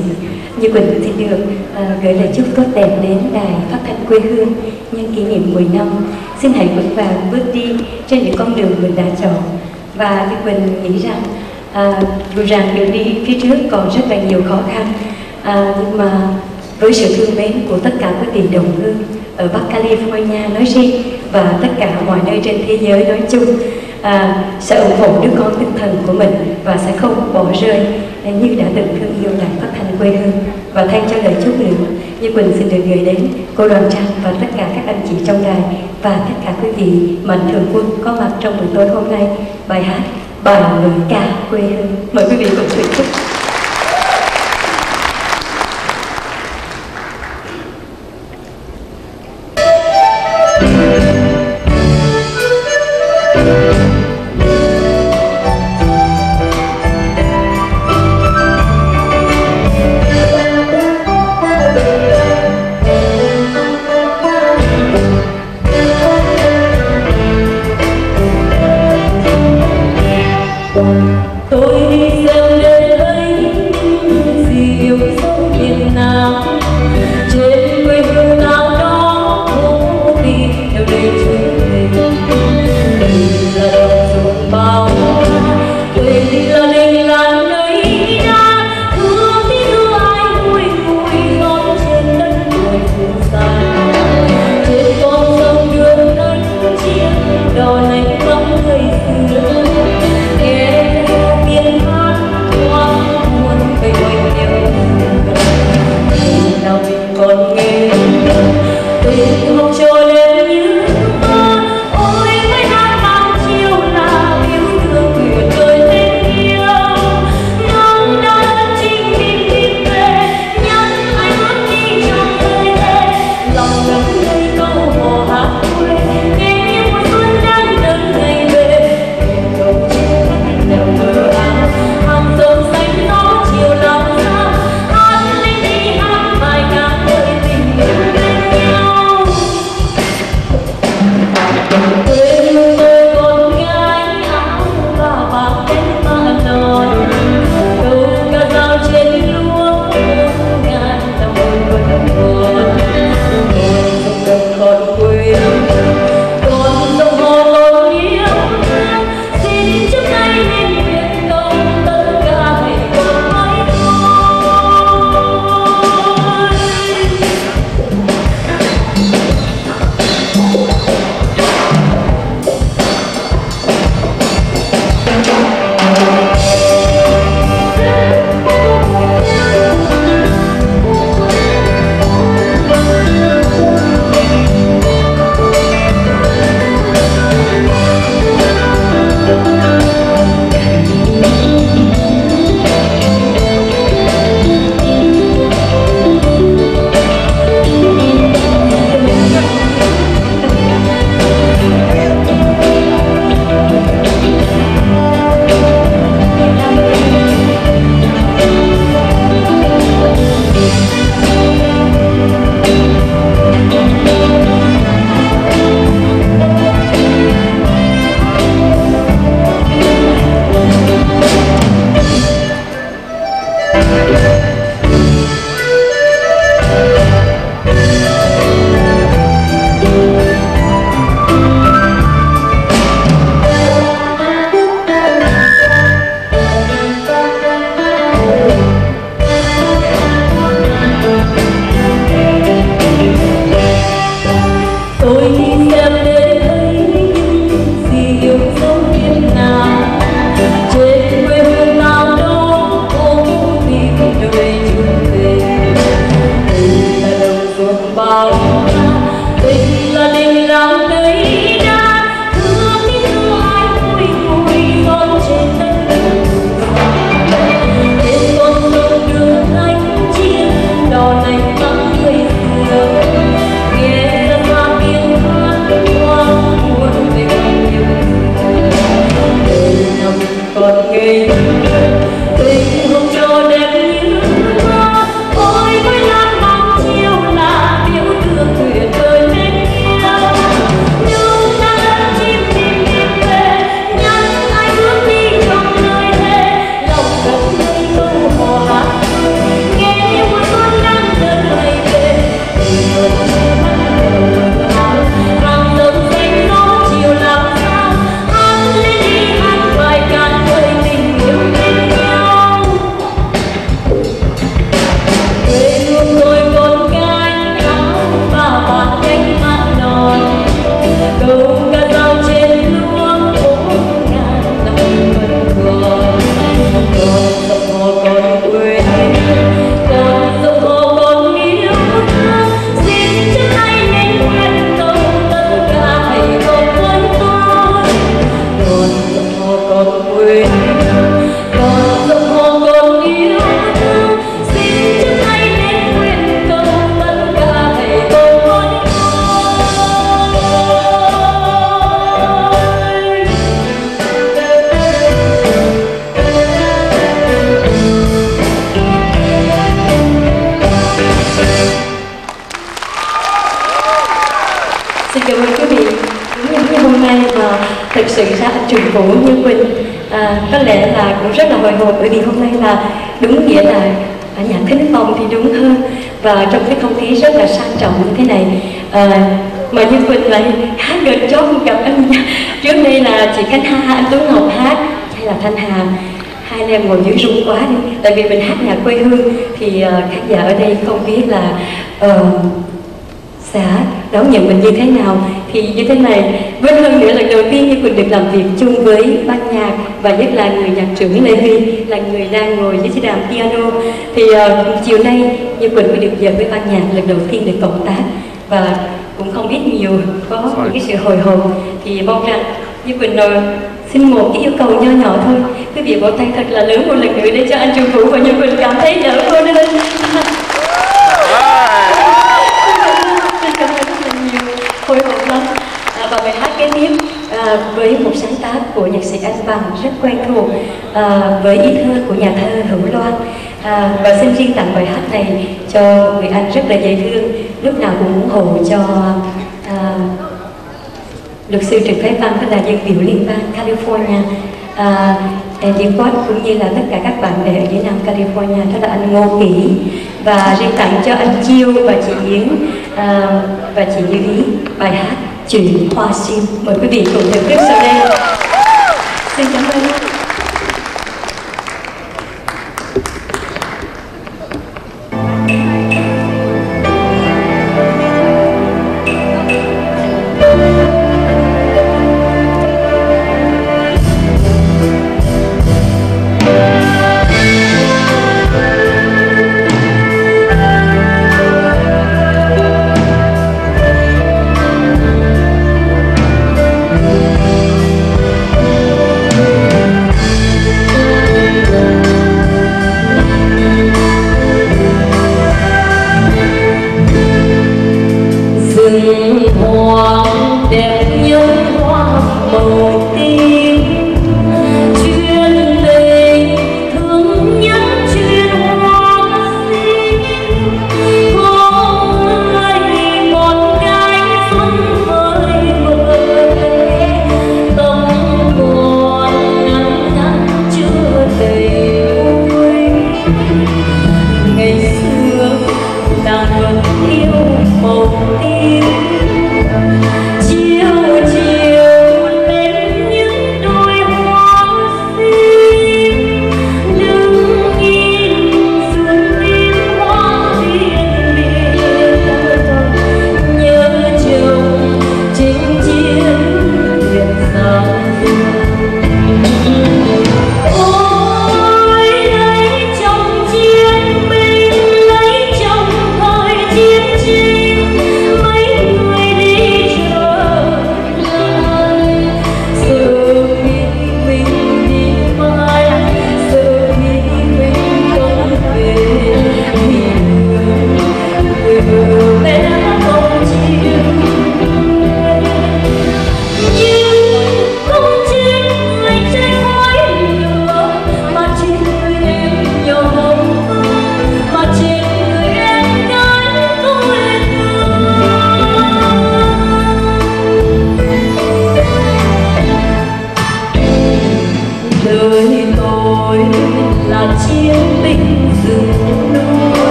như Quỳnh xin được à, gửi lời chúc tốt đẹp đến đài phát thanh quê hương nhân kỷ niệm 10 năm. Xin hãy vững vàng bước đi trên những con đường mình đã chọn. Và như Quỳnh nghĩ rằng à, dù rằng đường đi phía trước còn rất là nhiều khó khăn à, nhưng mà với sự thương mến của tất cả quý vị đồng hương ở Bắc California nói riêng và tất cả mọi nơi trên thế giới nói chung à, sẽ ủng hộ đứa con tinh thần của mình và sẽ không bỏ rơi như đã từng thương yêu đài phát thanh quê hương. Và thay cho lời chúc nữa như quỳnh xin được gửi đến cô đoàn trang và tất cả các anh chị trong đài và tất cả quý vị mạnh thường quân có mặt trong buổi tối hôm nay. Bài hát bài người ca quê hương. Mời quý vị cùng thưởng thức. Thế này. Vinh hơn nữa lần đầu tiên như quỳnh được làm việc chung với ban nhạc và nhất là người nhạc trưởng lê huy là người đang ngồi dưới chiếc đàn piano. Thì uh, chiều nay như quỳnh mới được giờ với ban nhạc lần đầu tiên được cộng tác. Và cũng không biết nhiều có những cái sự hồi hộp. Thì mong rằng như quỳnh uh, xin một cái yêu cầu nho nhỏ thôi. Quý vị vỗ tay thật là lớn một lần nữa để cho anh trường vũ và như quỳnh cảm thấy đỡ hơn lên Xin cảm ơn rất là nhiều, hồi hộp lắm. À, và bài hát kế tiếp à, với một sáng tác của nhạc sĩ Anh Bằng rất quen thuộc à, với ý thơ của nhà thơ Hữu Loan. À, và xin riêng tặng bài hát này cho người anh rất là dễ thương, lúc nào cũng ủng hộ cho à, luật sư Trần Thái Văn tức là dân biểu liên bang California à, Andy Quát cũng như là tất cả các bạn bè ở dưới Nam California đó là anh Ngô Kỷ và riêng tặng cho anh Chiêu và chị Yến à, và chị Như Ý bài hát Chuyện Hoa Sim. Mời quý vị cùng thưởng thức sau đây. Xin cảm ơn.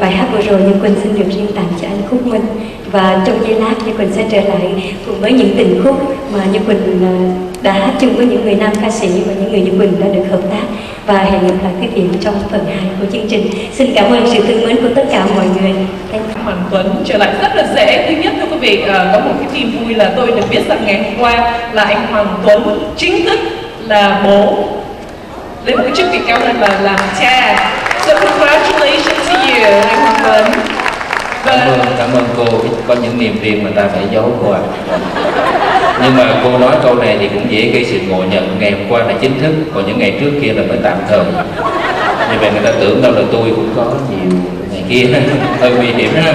Bài hát vừa rồi Như Quỳnh xin được riêng tặng cho anh Khúc Minh và trong giây lát Như Quỳnh sẽ trở lại cùng với những tình khúc mà Như Quỳnh ờ, đã hát chung với những người nam ca sĩ và những người Như Quỳnh đã được hợp tác và hẹn gặp lại quý vị trong phần 2 của chương trình. Xin cảm ơn sự thương mến của tất cả mọi người. Thank you. Hoàng Tuấn trở lại rất là dễ. Thứ nhất thưa quý vị, à, có một cái tin vui là tôi được biết rằng ngày hôm qua là anh Hoàng Tuấn chính thức là bố lên một cái chức vị cao hơn là làm cha. So congratulations to you, anh Hoàng Tuấn. cảm ơn cảm ơn cô. Có những niềm riêng mà ta phải giấu cô ạ. Nhưng mà cô nói câu này thì cũng dễ gây sự ngộ nhận. Ngày hôm qua là chính thức còn những ngày trước kia là mới tạm thời. Như vậy người ta tưởng đâu là tôi cũng có nhiều này kia. Hơi nguy hiểm ha.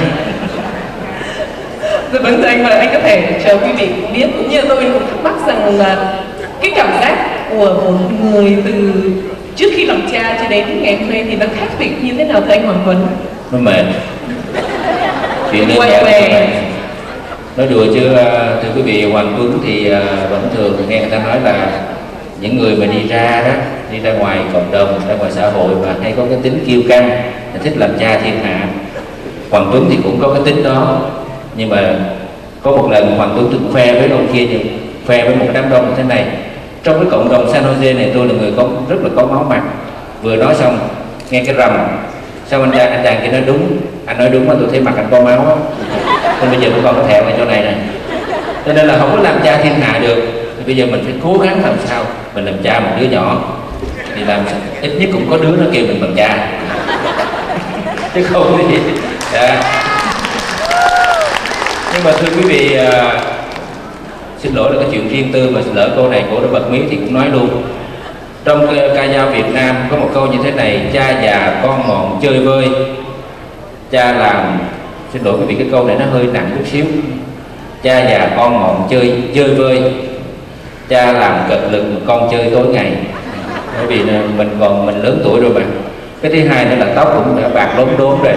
Dạ vâng thưa anh và anh có thể cho quý vị biết cũng như tôi cũng thắc mắc rằng là cái cảm giác của một người từ khi làm cha cho đến ngày hôm nay thì nó khác biệt như thế nào thưa anh Hoàng Tuấn? nó mệt. Chuyện đơn giản vậy. nói đùa chứ à, thưa quý vị Hoàng Tuấn thì à, vẫn thường nghe người ta nói là những người mà đi ra đó đi ra ngoài cộng đồng ra ngoài xã hội mà hay có cái tính kiêu căng là thích làm cha thiên hạ. Hoàng Tuấn thì cũng có cái tính đó. Nhưng mà có một lần Hoàng Tuấn từng khoe với ông kia thì khoe với một đám đông như thế này trong cái cộng đồng San Jose này, tôi là người có rất là có máu mặt. Vừa nói xong, nghe cái rầm. Sao anh chàng anh chàng kia nói đúng? Anh nói đúng mà tôi thấy mặt anh có máu á. Nên bây giờ tôi còn có thẹo ở chỗ này nè. Cho nên là không có làm cha thiên hạ được. Thì bây giờ mình phải cố gắng làm sao mình làm cha một đứa nhỏ. Thì làm ít nhất cũng có đứa nó kêu mình bằng cha. Chứ không thì yeah. nhưng mà thưa quý vị à, xin lỗi là cái chuyện riêng tư mà lỡ câu này của đã bật mí thì cũng nói luôn. Trong ca dao Việt Nam có một câu như thế này, cha già con mòn chơi vơi. Cha làm, xin lỗi quý vị, cái câu này nó hơi nặng chút xíu. Cha già con mòn chơi chơi vơi. Cha làm cật lực mà con chơi tối ngày. Bởi vì mình còn, mình lớn tuổi rồi mà. Cái thứ hai nữa là tóc cũng đã bạc lốm đốm rồi.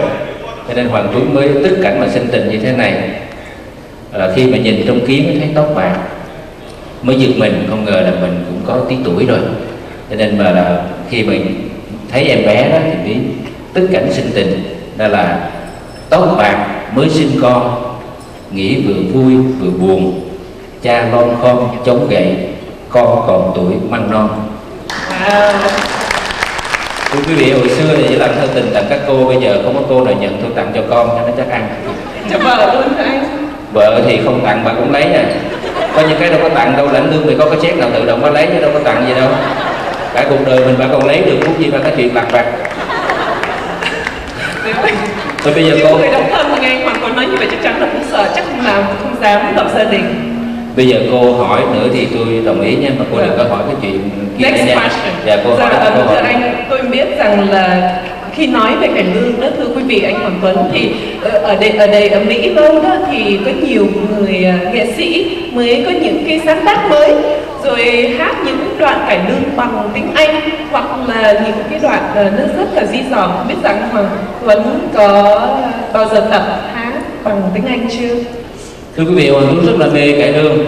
Cho nên hoàng tuấn mới tức cảnh mà sinh tình như thế này khi mà nhìn trong kiến thấy tóc bạc mới giật mình, không ngờ là mình cũng có tí tuổi rồi. Cho nên mà là khi mình thấy em bé đó thì biết tức cảnh sinh tình, đó là tóc bạc mới sinh con, nghĩ vừa vui vừa buồn, cha lon khom chống gậy, con còn tuổi măng non. Thưa quý vị, hồi xưa thì chỉ làm thơ tình tặng các cô, bây giờ không có cô nào nhận tôi tặng cho con, cho nó chắc ăn. Dạ vợ luôn anh vợ thì không tặng bà cũng lấy à. Có những cái đâu có tặng đâu lãnh lương thì có cái check nào tự động có lấy chứ đâu có tặng gì đâu. Cả cuộc đời mình bà còn lấy được phút gì mà cái chuyện lặt vặt. Thôi bây giờ cô người độc thân mà nghe Hoàng Tuấn nói như vậy chắc chắn là cũng sợ, chắc không làm, không dám lập gia đình. bây giờ cô hỏi nữa thì tôi đồng ý nha mà cô đừng có hỏi cái chuyện kia Next nha. question. dạ cô dạ, hỏi ờ, thưa hỏi. anh, tôi biết rằng là khi nói về cải lương đó, thưa quý vị, anh Hoàng Tuấn, thì ờ, ở đây ở đây, ở Mỹ đâu đó thì có nhiều người ờ, nghệ sĩ mới có những cái sáng tác mới, rồi hát những đoạn cải lương bằng tiếng Anh, hoặc là những cái đoạn ờ, nó rất là di dòm biết rằng Hoàng Tuấn có bao giờ tập hát bằng tiếng Anh chưa? thưa quý vị, hoàng tuấn rất là mê cải lương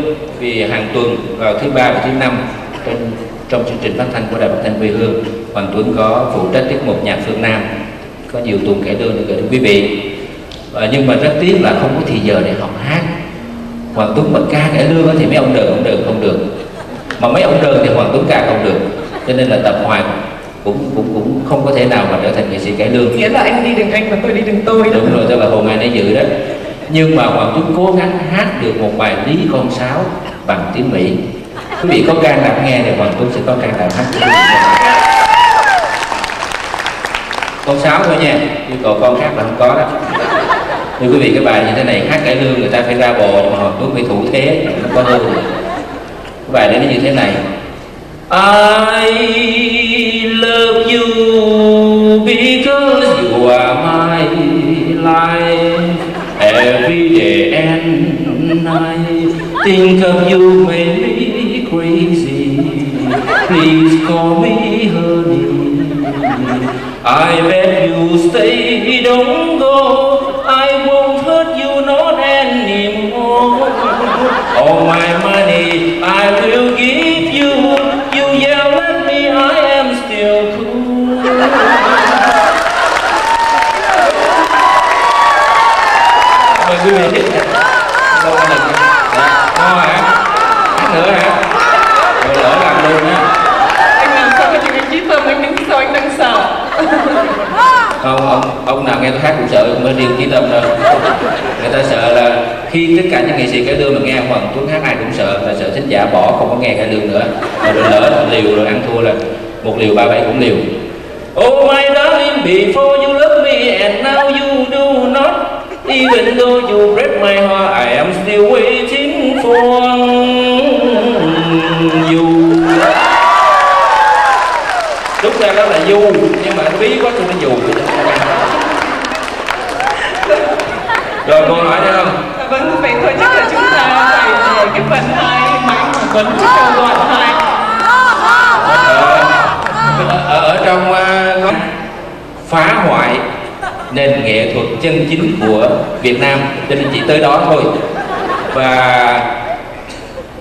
vì hàng tuần vào thứ ba và thứ năm trong trong chương trình phát thanh của đài phát thanh quê hương. Hoàng tuấn có phụ trách tiết mục nhạc phương nam. Có nhiều tuần cải lương để gửi đến quý vị. Ờ, nhưng mà rất tiếc là không có thì giờ để học hát. Hoàng tuấn mà ca cải lương thì mấy ông đờn không đờn không được. Mà mấy ông đờn thì hoàng tuấn ca không được. Cho nên là tập hoài cũng cũng cũng không có thể nào mà trở thành nghệ sĩ cải lương. Nghĩa là anh đi đường anh và tôi đi đường tôi đó. đúng rồi tức là hồn ai nấy dự đó. Nhưng mà hoàng tuấn cố gắng hát được một bài lý con sáo bằng tiếng mỹ quý vị có can đảm nghe thì hoàng tuấn sẽ có can đảm hát tiếng Mỹ. con sáu thôi nha yêu cầu con khác là không có đó thưa quý vị cái bài như thế này hát cải lương người ta phải ra bò nhưng mà hoàng tuấn phải thủ thế nó có hơn cái bài đấy nó như thế này I love you because you are à my life. Every day and night, think of you make. Please call me honey. I bet you stay, don't go. I won't hurt you not anymore. All my money I will give. You ông ông nào nghe tôi hát cũng sợ mới riêng trí tâm đâu. Người ta sợ là khi tất cả những nghệ sĩ cải lương mà nghe hoàng tuấn hát ai cũng sợ là sợ thính giả bỏ không có nghe cải lương nữa. Mà rồi lỡ liều rồi ăn thua là một liều ba bảy cũng liều. Oh my darling, before you love me and now you do not Even though you break my heart, I am still waiting for you. Đúng ra đó là du, nhưng mà bí quá tôi nên dù. Rồi cô hỏi nữa không? Vâng, vậy thôi chắc là chúng ta phải về cái phần hai máy mà Tuấn cho đoạn hai ở, ở, ở trong uh, phá hoại nền nghệ thuật chân chính của Việt Nam. Cho nên chỉ tới đó thôi. Và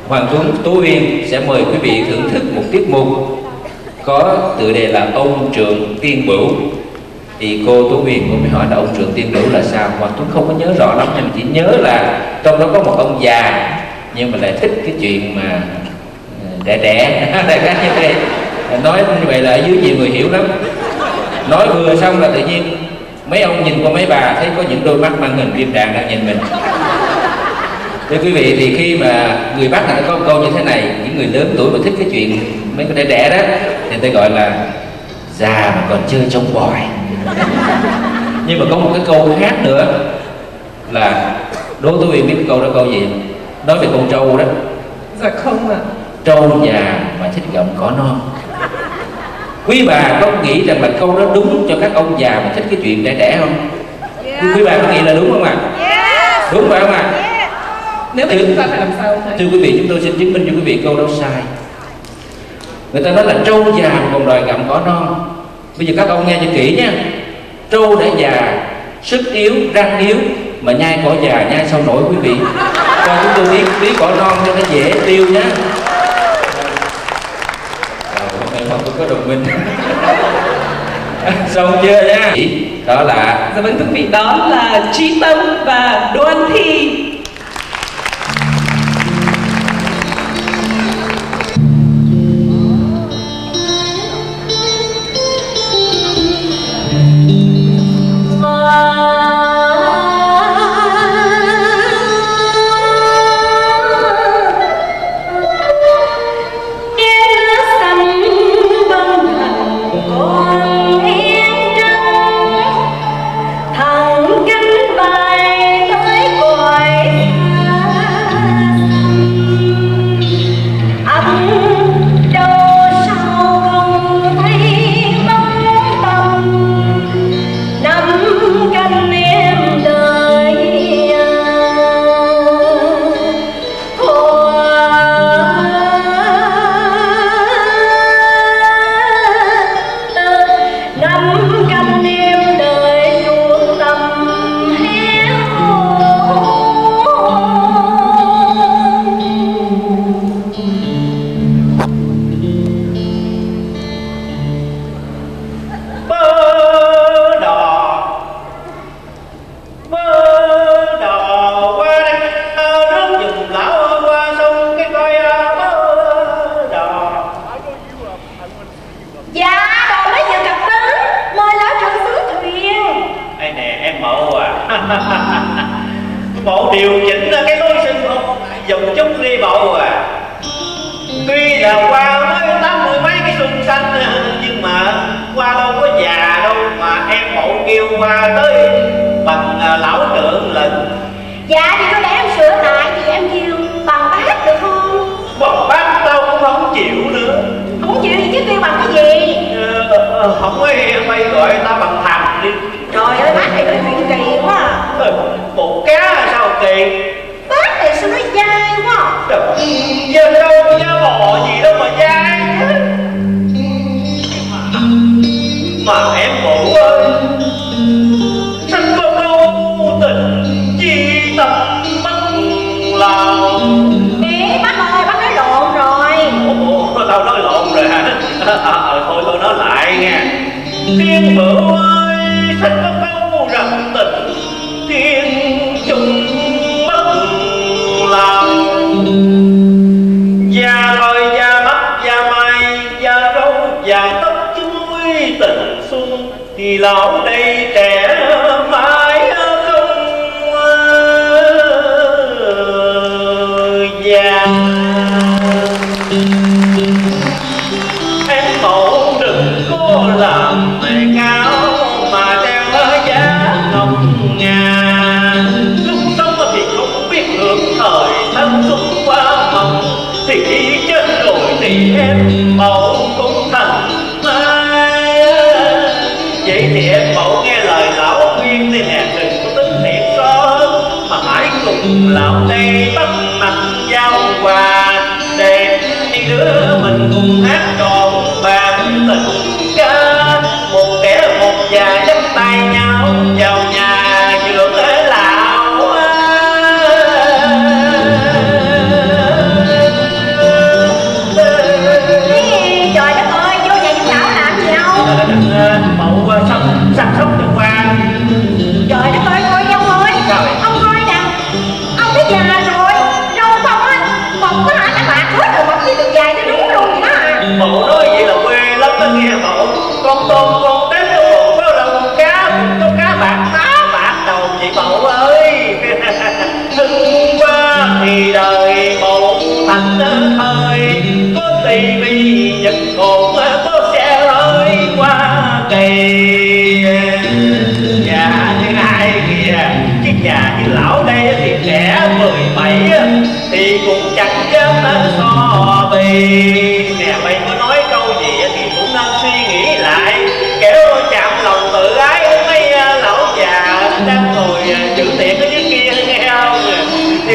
Hoàng Tuấn Tố Uyên sẽ mời quý vị thưởng thức một tiết mục có tựa đề là ông trượng tiên bửu thì cô Tú Huyền cô mới hỏi là ông trưởng tiên đủ là sao? Mà tôi không có nhớ rõ lắm nhưng mà chỉ nhớ là trong đó có một ông già, nhưng mà lại thích cái chuyện mà ờ, đẻ đẻ. Đại khái như thế. Nói như vậy là ở dưới nhiều người hiểu lắm. Nói vừa xong là tự nhiên mấy ông nhìn qua mấy bà thấy có những đôi mắt mang hình viêm đạn đang nhìn mình. Thưa quý vị, thì khi mà người Bắc là có một câu như thế này, những người lớn tuổi mà thích cái chuyện mấy cái đẻ đẻ đó, thì tôi gọi là già mà còn chơi trong bòi. Nhưng mà có một cái câu khác nữa là đố tôi biết câu đó câu gì? Nói về con trâu đó. Dạ không ạ. Trâu già mà thích gặm cỏ non. Quý bà có nghĩ rằng là câu đó đúng cho các ông già mà thích cái chuyện đẻ đẻ không? Quý, quý bà có nghĩ là đúng không ạ? Đúng phải không ạ? Nếu vậy chúng ta phải làm sao thưa quý vị chúng tôi xin chứng minh cho quý vị câu đó sai người ta nói là trâu già còn đòi gặm cỏ non. Bây giờ các ông nghe cho kỹ nha. Trâu đã già sức yếu răng yếu mà nhai cỏ già nhai sao nổi quý vị? Cho chúng tôi biết tí cỏ non cho nó dễ tiêu Rồi, hôm nay không có đồng minh. Xong chưa nhá đó là Dạ vâng thưa quý vị, đó là Trí Tâm và Đoan Thi Thằng kêu qua tới bằng à, lão trưởng lận Dạ thì tôi để em sửa lại thì em kêu bằng bác được không? bằng bác tao cũng không chịu nữa Không chịu thì chứ kêu bằng cái gì? Ờ, ờ, không ấy mày gọi ta bằng thằng đi Trời ơi bác này nói chuyện kỳ quá à. Ờ, một cá sao kỳ Bác này sao nói dai quá à. Trời, da trâu da bò gì đâu mà dai mà em bộ như Rainbow. tay tấm mặt giao hòa.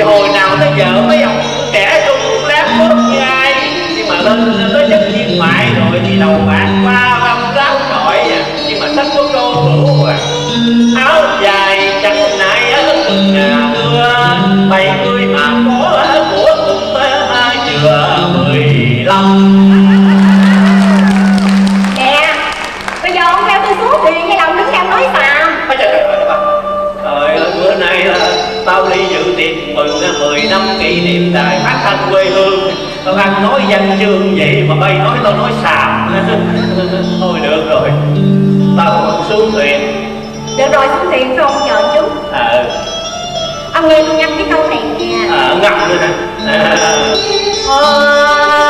thì hồi nào tới vợ mấy ông trẻ trung lát bớt như ai? Nhưng mà lên tới chất viên ngoại rồi thì đầu bạc qua ba năm ráo trọi nhưng à. mà sách có cô cũ à. Áo dài chẳng nại ở à, từng nhà mưa bảy mươi mà có của cũng chưa mười lăm. năm kỷ niệm đài phát thanh quê hương Tao ăn nói danh chương vậy mà bây nói tôi nói xàm Thôi được rồi Tao cũng xuống thuyền Được rồi xuống thuyền rồi không chờ chú Ờ à. Ông nghe tôi nhắc cái câu này ờ, nè Ờ à, ngâm nữa nè à. à.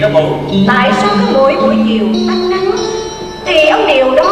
đó bộ Tại sao cứ mỗi buổi chiều tắt nắng? Thì ông Điều đó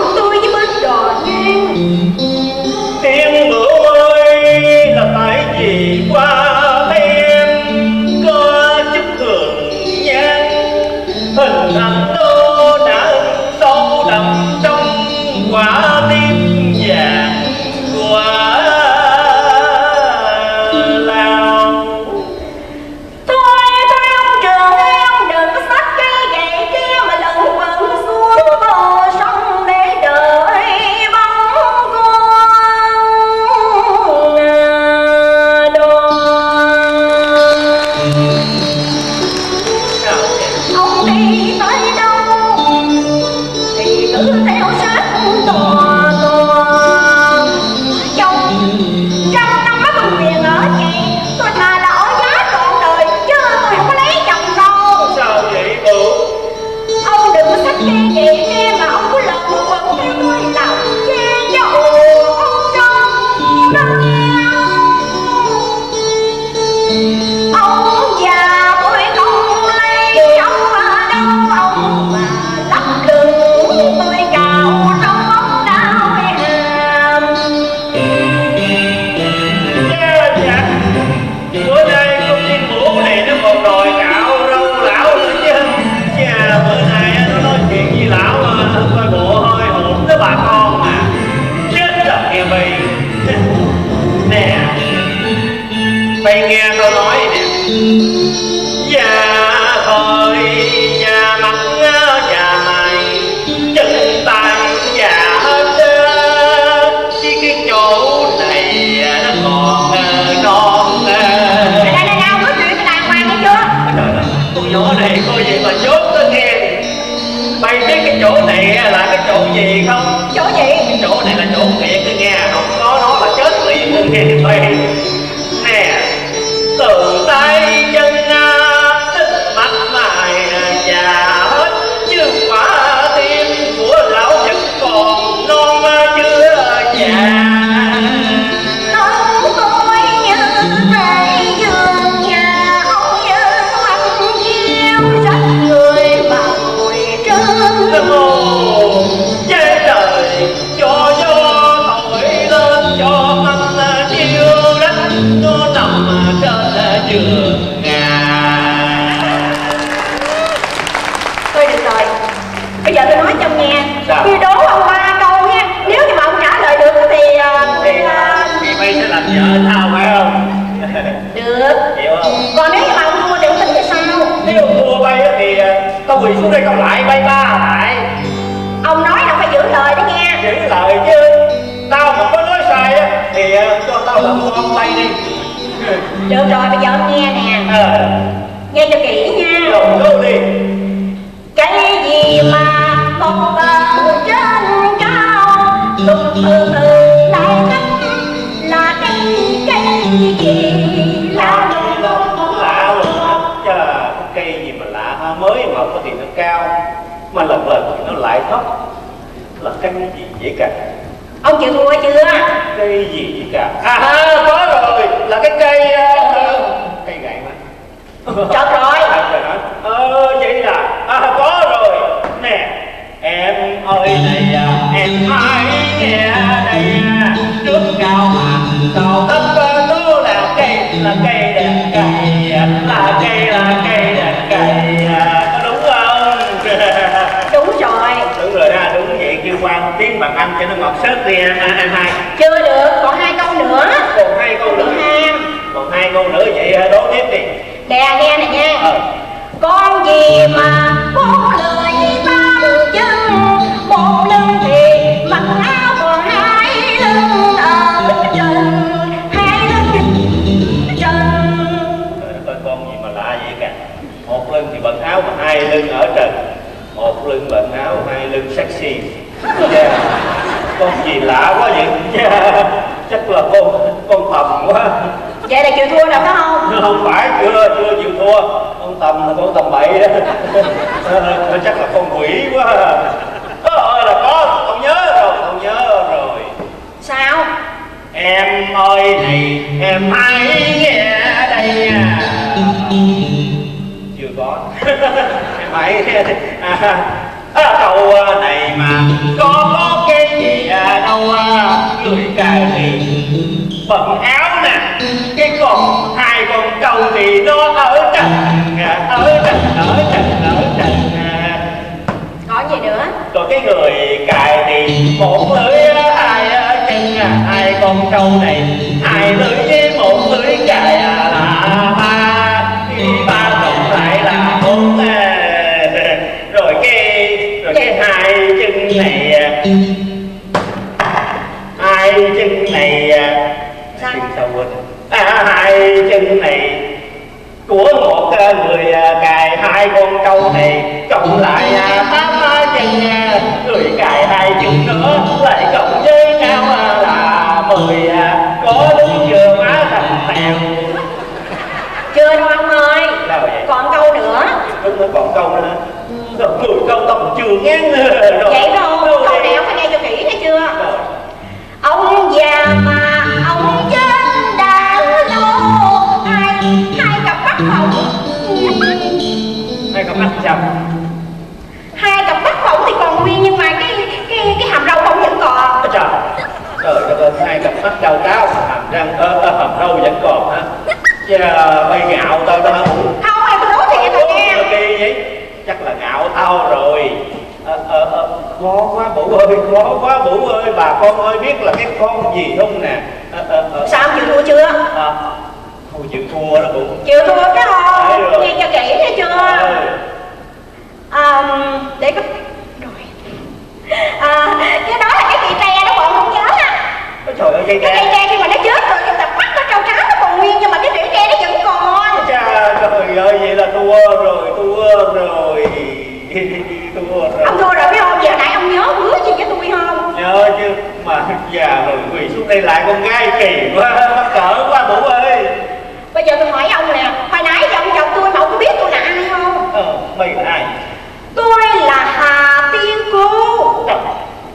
tôi là hà tiên cô.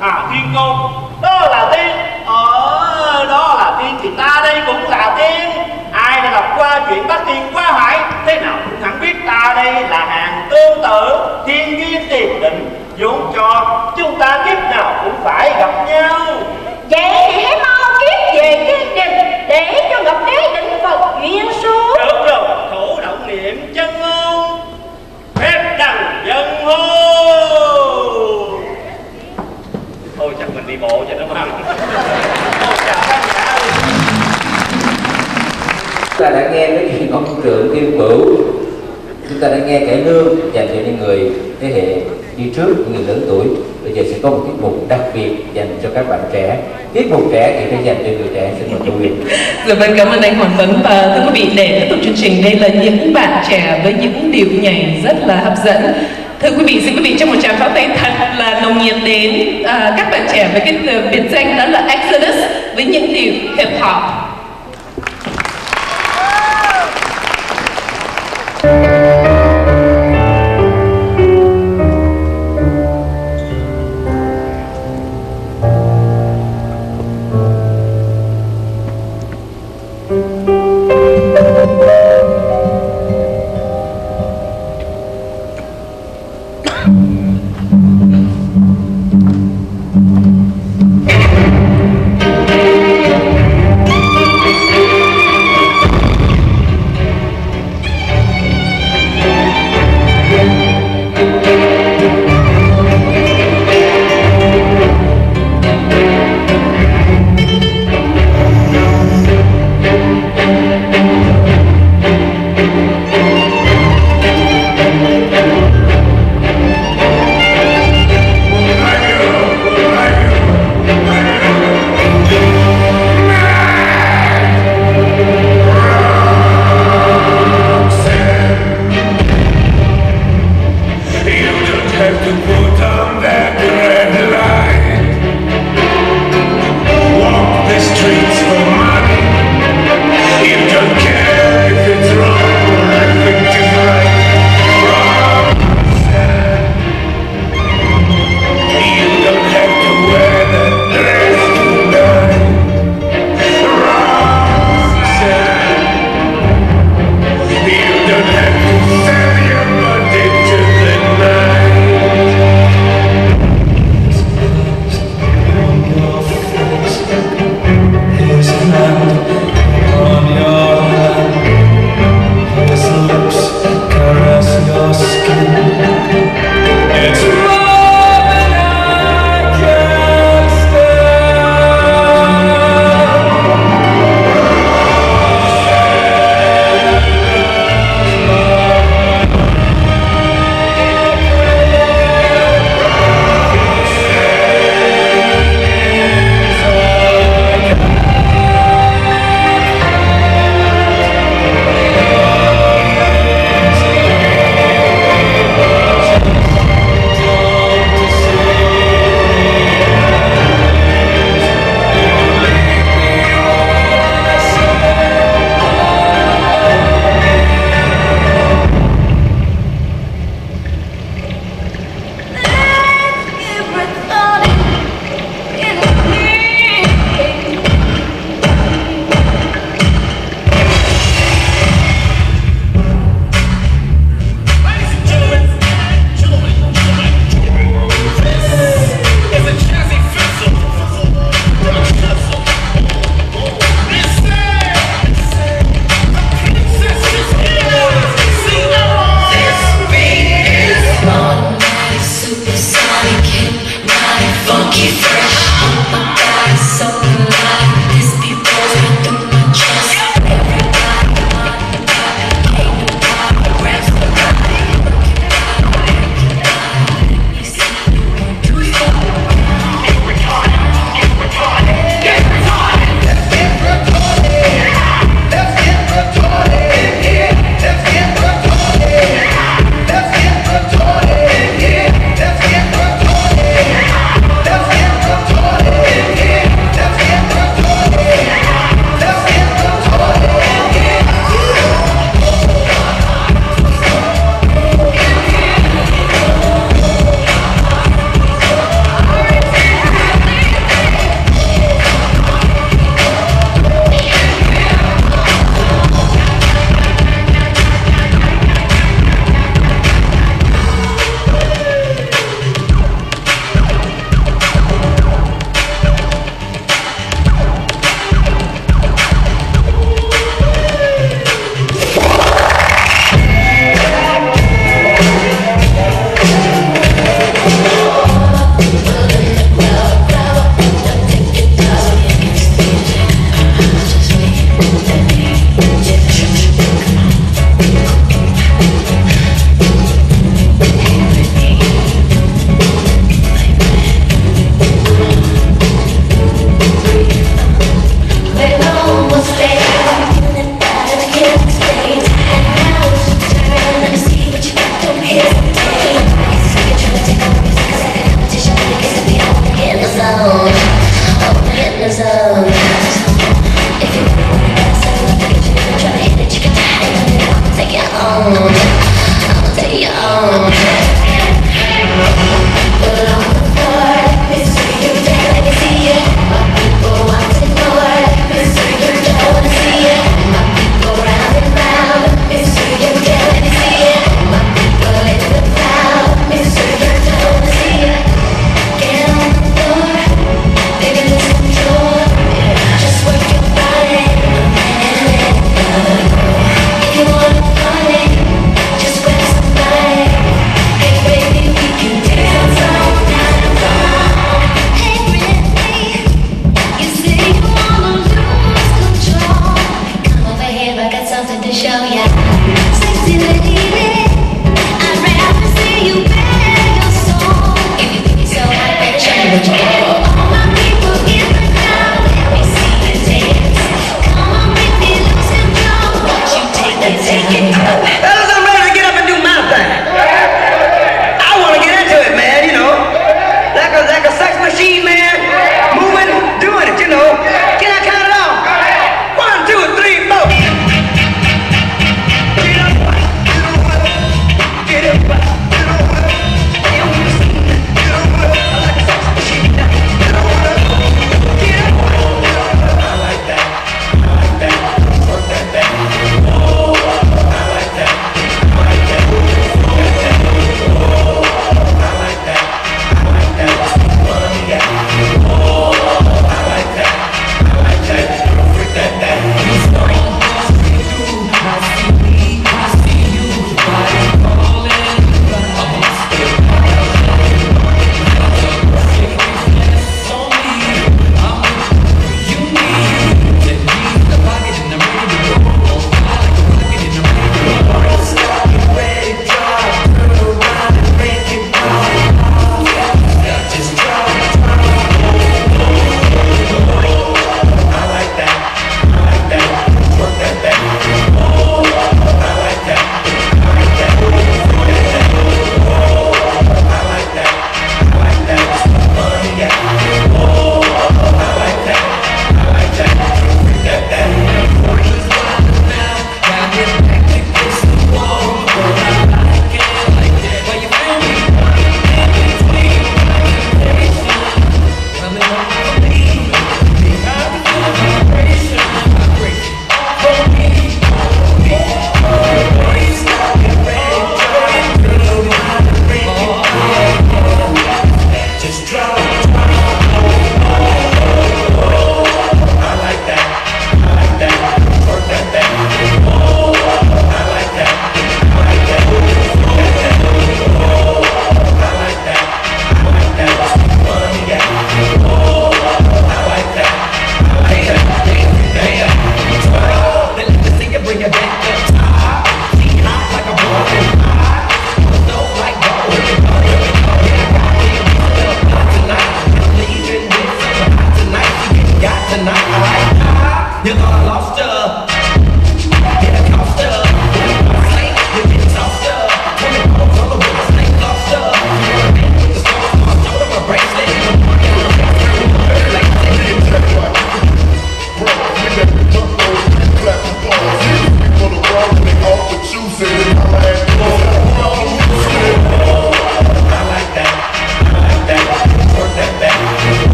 Hà tiên cô? Đó là tiên. Ờ đó là tiên thì ta đây cũng là tiên. Ai đã đọc qua chuyện bắt tiên quá hải thế nào cũng hẳn biết ta đây là hàng tương tự. Thiên nhiên tiền định vốn cho chúng ta kiếp nào cũng phải gặp nhau. Vậy thì hãy mau kiếp về thiên đình để cho gặp đế định phật duyên số đi bộ cho nó mà chúng ta đã nghe cái chuyện ông trưởng kim cửu. Chúng ta đã nghe cải lương dành cho những người thế hệ đi trước những người lớn tuổi. Bây giờ sẽ có một tiết mục đặc biệt dành cho các bạn trẻ. Tiết mục trẻ thì phải dành cho người trẻ xin mời cô Huyền rồi dạ vâng cảm ơn anh Hoàng Tuấn. Và thưa quý vị để tiếp tục chương trình đây là những bạn trẻ với những điệu nhảy rất là hấp dẫn thưa quý vị xin quý vị cho một tràng pháo tay thật là nồng nhiệt đến à, các bạn trẻ với cái ờ, biệt danh đó là Exodus với những điệu hip hop.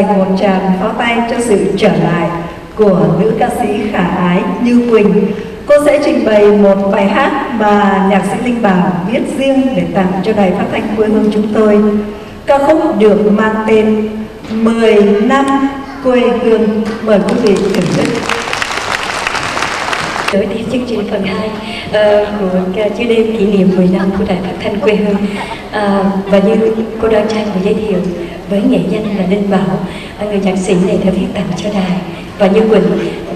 Dành một tràng pháo tay cho sự trở lại của nữ ca sĩ khả ái Như Quỳnh. Cô sẽ trình bày một bài hát mà nhạc sĩ Linh Bảo viết riêng để tặng cho đài phát thanh quê hương chúng tôi. Ca khúc được mang tên 10 năm quê hương. Mời quý vị thưởng thức. Tới đến chương trình phần 2 uh, ờ, của chương chủ đêm kỷ niệm 10 năm của Đài Phát thanh quê hương uh, và như cô Đoan Trang vừa giới thiệu với nghệ nhân là Linh Bảo. Ờ, người nhạc sĩ này đã viết tặng cho đài. Và như Quỳnh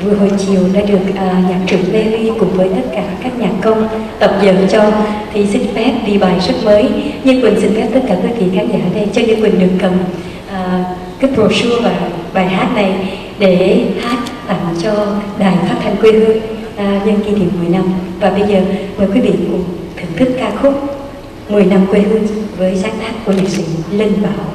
vừa hồi chiều đã được uh, nhạc trưởng Lê Huy cùng với tất cả các nhạc công tập dượt cho thì xin phép đi bài rất mới. Như Quỳnh xin phép tất cả quý vị khán giả ở đây cho Như Quỳnh được cầm uh, cái brochure và bài hát này để hát tặng cho đài phát thanh quê hương à, nhân kỷ niệm 10 năm. Và bây giờ mời quý vị cùng thưởng thức ca khúc 10 năm quê hương với sáng tác của nhạc sĩ Linh Bảo.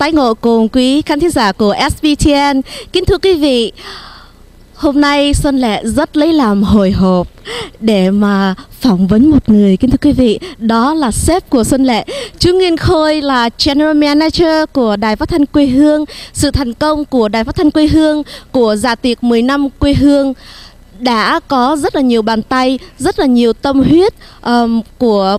Tái ngộ cùng quý khán thính giả của SBTN. Kính thưa quý vị, hôm nay Xuân Lệ rất lấy làm hồi hộp để mà phỏng vấn một người. Kính thưa quý vị đó là sếp của Xuân Lệ. Chú Nguyên Khôi là General Manager của Đài Phát thanh quê hương sự thành công của Đài Phát thanh quê hương của Già tiệc 10 năm quê hương đã có rất là nhiều bàn tay rất là nhiều tâm huyết um, của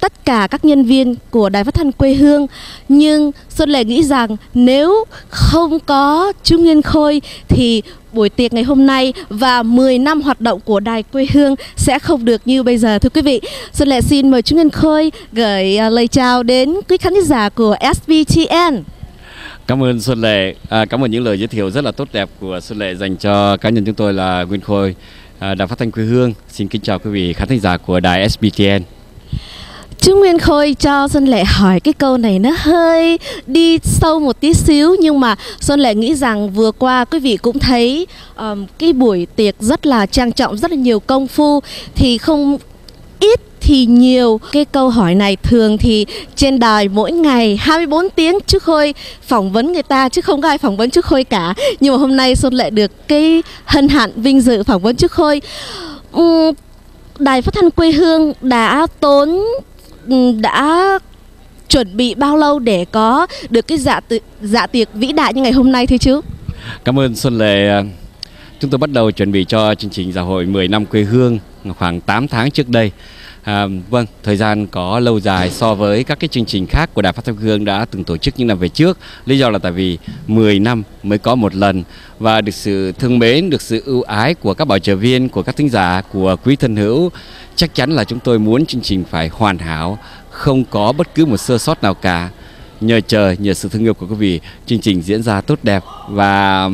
tất cả các nhân viên của Đài Phát thanh quê hương nhưng Xuân Lệ nghĩ rằng nếu không có chú Nguyên Khôi thì buổi tiệc ngày hôm nay và 10 năm hoạt động của Đài quê hương sẽ không được như bây giờ thưa quý vị. Xuân Lệ xin mời chú Nguyên Khôi gửi à, lời chào đến quý khán giả của SBTN. Cảm ơn Xuân Lệ, à, cảm ơn những lời giới thiệu rất là tốt đẹp của Xuân Lệ dành cho cá nhân chúng tôi là Nguyên Khôi, à, Đài Phát thanh quê hương. Xin kính chào quý vị khán thính giả của đài SBTN. Trương Nguyên Khôi cho Xuân Lệ hỏi cái câu này nó hơi đi sâu một tí xíu nhưng mà Xuân Lệ nghĩ rằng vừa qua quý vị cũng thấy um, cái buổi tiệc rất là trang trọng, rất là nhiều công phu thì không ít thì nhiều. Cái câu hỏi này thường thì trên đài mỗi ngày 24 tiếng trước Khôi phỏng vấn người ta chứ không có ai phỏng vấn trước Khôi cả. Nhưng mà hôm nay Xuân Lệ được cái hân hạnh vinh dự phỏng vấn trước Khôi. Ừm, Đài phát thanh quê hương đã tốn đã chuẩn bị bao lâu để có được cái dạ tự, dạ tiệc vĩ đại như ngày hôm nay thưa chú? Cảm ơn Xuân Lệ. Chúng tôi bắt đầu chuẩn bị cho chương trình Dạ hội 10 năm quê hương khoảng 8 tháng trước đây. À, vâng, thời gian có lâu dài so với các cái chương trình khác của Đài Phát thanh hương đã từng tổ chức những năm về trước. Lý do là tại vì 10 năm mới có một lần và được sự thương mến, được sự ưu ái của các bảo trợ viên, của các thính giả, của quý thân hữu. Chắc chắn là chúng tôi muốn chương trình phải hoàn hảo, không có bất cứ một sơ sót nào cả. Nhờ trời, nhờ sự thương yêu của quý vị, chương trình diễn ra tốt đẹp và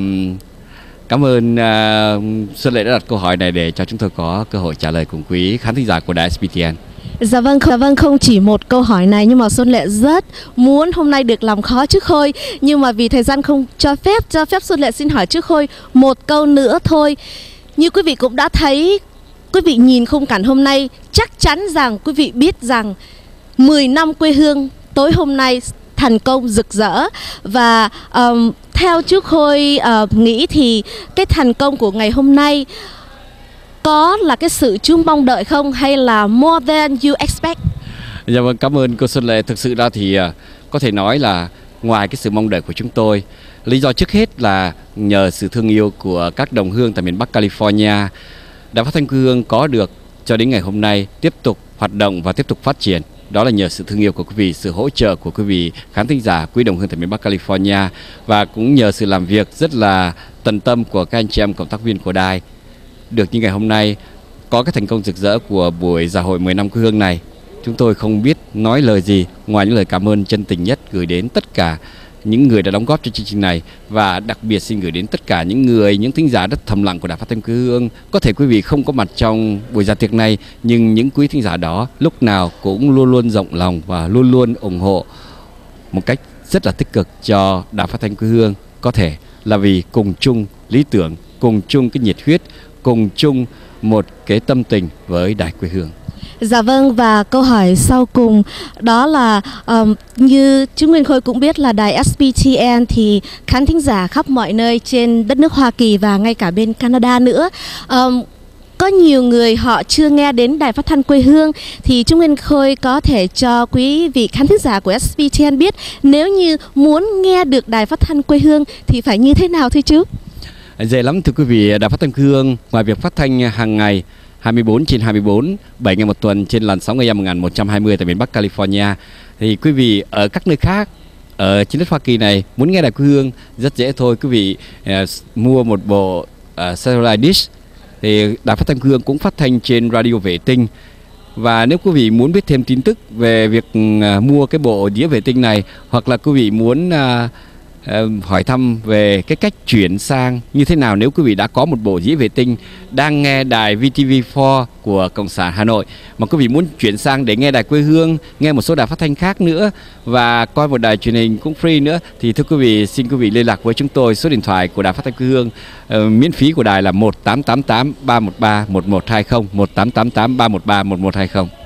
Cảm ơn uh, Xuân Lệ đã đặt câu hỏi này để cho chúng tôi có cơ hội trả lời cùng quý khán thính giả của đài SPTN. Dạ vâng, không, dạ vâng không chỉ một câu hỏi này nhưng mà Xuân Lệ rất muốn hôm nay được làm khó trước Khôi nhưng mà vì thời gian không cho phép cho phép Xuân Lệ xin hỏi trước Khôi một câu nữa thôi. Như quý vị cũng đã thấy quý vị nhìn khung cảnh hôm nay chắc chắn rằng quý vị biết rằng 10 năm quê hương tối hôm nay thành công rực rỡ và um, theo trước Khôi uh, nghĩ thì cái thành công của ngày hôm nay có là cái sự chung mong đợi không hay là more than you expect? Dạ vâng, cảm ơn cô Xuân Lệ. Thực sự ra thì uh, có thể nói là ngoài cái sự mong đợi của chúng tôi, lý do trước hết là nhờ sự thương yêu của các đồng hương tại miền Bắc California, Đài Phát thanh quê hương có được cho đến ngày hôm nay tiếp tục hoạt động và tiếp tục phát triển. Đó là nhờ sự thương yêu của quý vị, sự hỗ trợ của quý vị khán thính giả quý đồng hương tại miền Bắc California và cũng nhờ sự làm việc rất là tận tâm của các anh chị em cộng tác viên của đài. Được như ngày hôm nay có cái thành công rực rỡ của buổi dạ hội 10 năm quê hương này chúng tôi không biết nói lời gì ngoài những lời cảm ơn chân tình nhất gửi đến tất cả những người đã đóng góp cho chương trình này. Và đặc biệt xin gửi đến tất cả những người, những thính giả rất thầm lặng của đài phát thanh quê hương. Có thể quý vị không có mặt trong buổi dạ tiệc này, nhưng những quý thính giả đó lúc nào cũng luôn luôn rộng lòng và luôn luôn ủng hộ một cách rất là tích cực cho đài phát thanh quê hương. Có thể là vì cùng chung lý tưởng, cùng chung cái nhiệt huyết, cùng chung một cái tâm tình với đài quê hương. Dạ vâng và câu hỏi sau cùng đó là um, như chúng Nguyên Khôi cũng biết là đài SPTN thì khán thính giả khắp mọi nơi trên đất nước Hoa Kỳ và ngay cả bên Canada nữa. Um, có nhiều người họ chưa nghe đến đài phát thanh quê hương thì Trung Nguyên Khôi có thể cho quý vị khán thính giả của SPTN biết nếu như muốn nghe được đài phát thanh quê hương thì phải như thế nào thưa chú? Dễ lắm thưa quý vị, đài phát thanh quê hương ngoài việc phát thanh hàng ngày 24 trên 24, 7 ngày một tuần trên làn sóng AM 1120 tại miền Bắc California. Thì quý vị ở các nơi khác ở trên đất Hoa Kỳ này muốn nghe đài quê hương rất dễ thôi quý vị uh, mua một bộ uh, satellite dish thì đài phát thanh quê hương cũng phát thanh trên radio vệ tinh và nếu quý vị muốn biết thêm tin tức về việc uh, mua cái bộ đĩa vệ tinh này hoặc là quý vị muốn uh, hỏi thăm về cái cách chuyển sang như thế nào nếu quý vị đã có một bộ dĩa vệ tinh đang nghe đài VTV4 của Cộng sản Hà Nội. Mà quý vị muốn chuyển sang để nghe đài quê hương, nghe một số đài phát thanh khác nữa và coi một đài truyền hình cũng free nữa thì thưa quý vị xin quý vị liên lạc với chúng tôi. Số điện thoại của đài phát thanh quê hương uh, miễn phí của đài là 1888 313 1120 1888 313 1120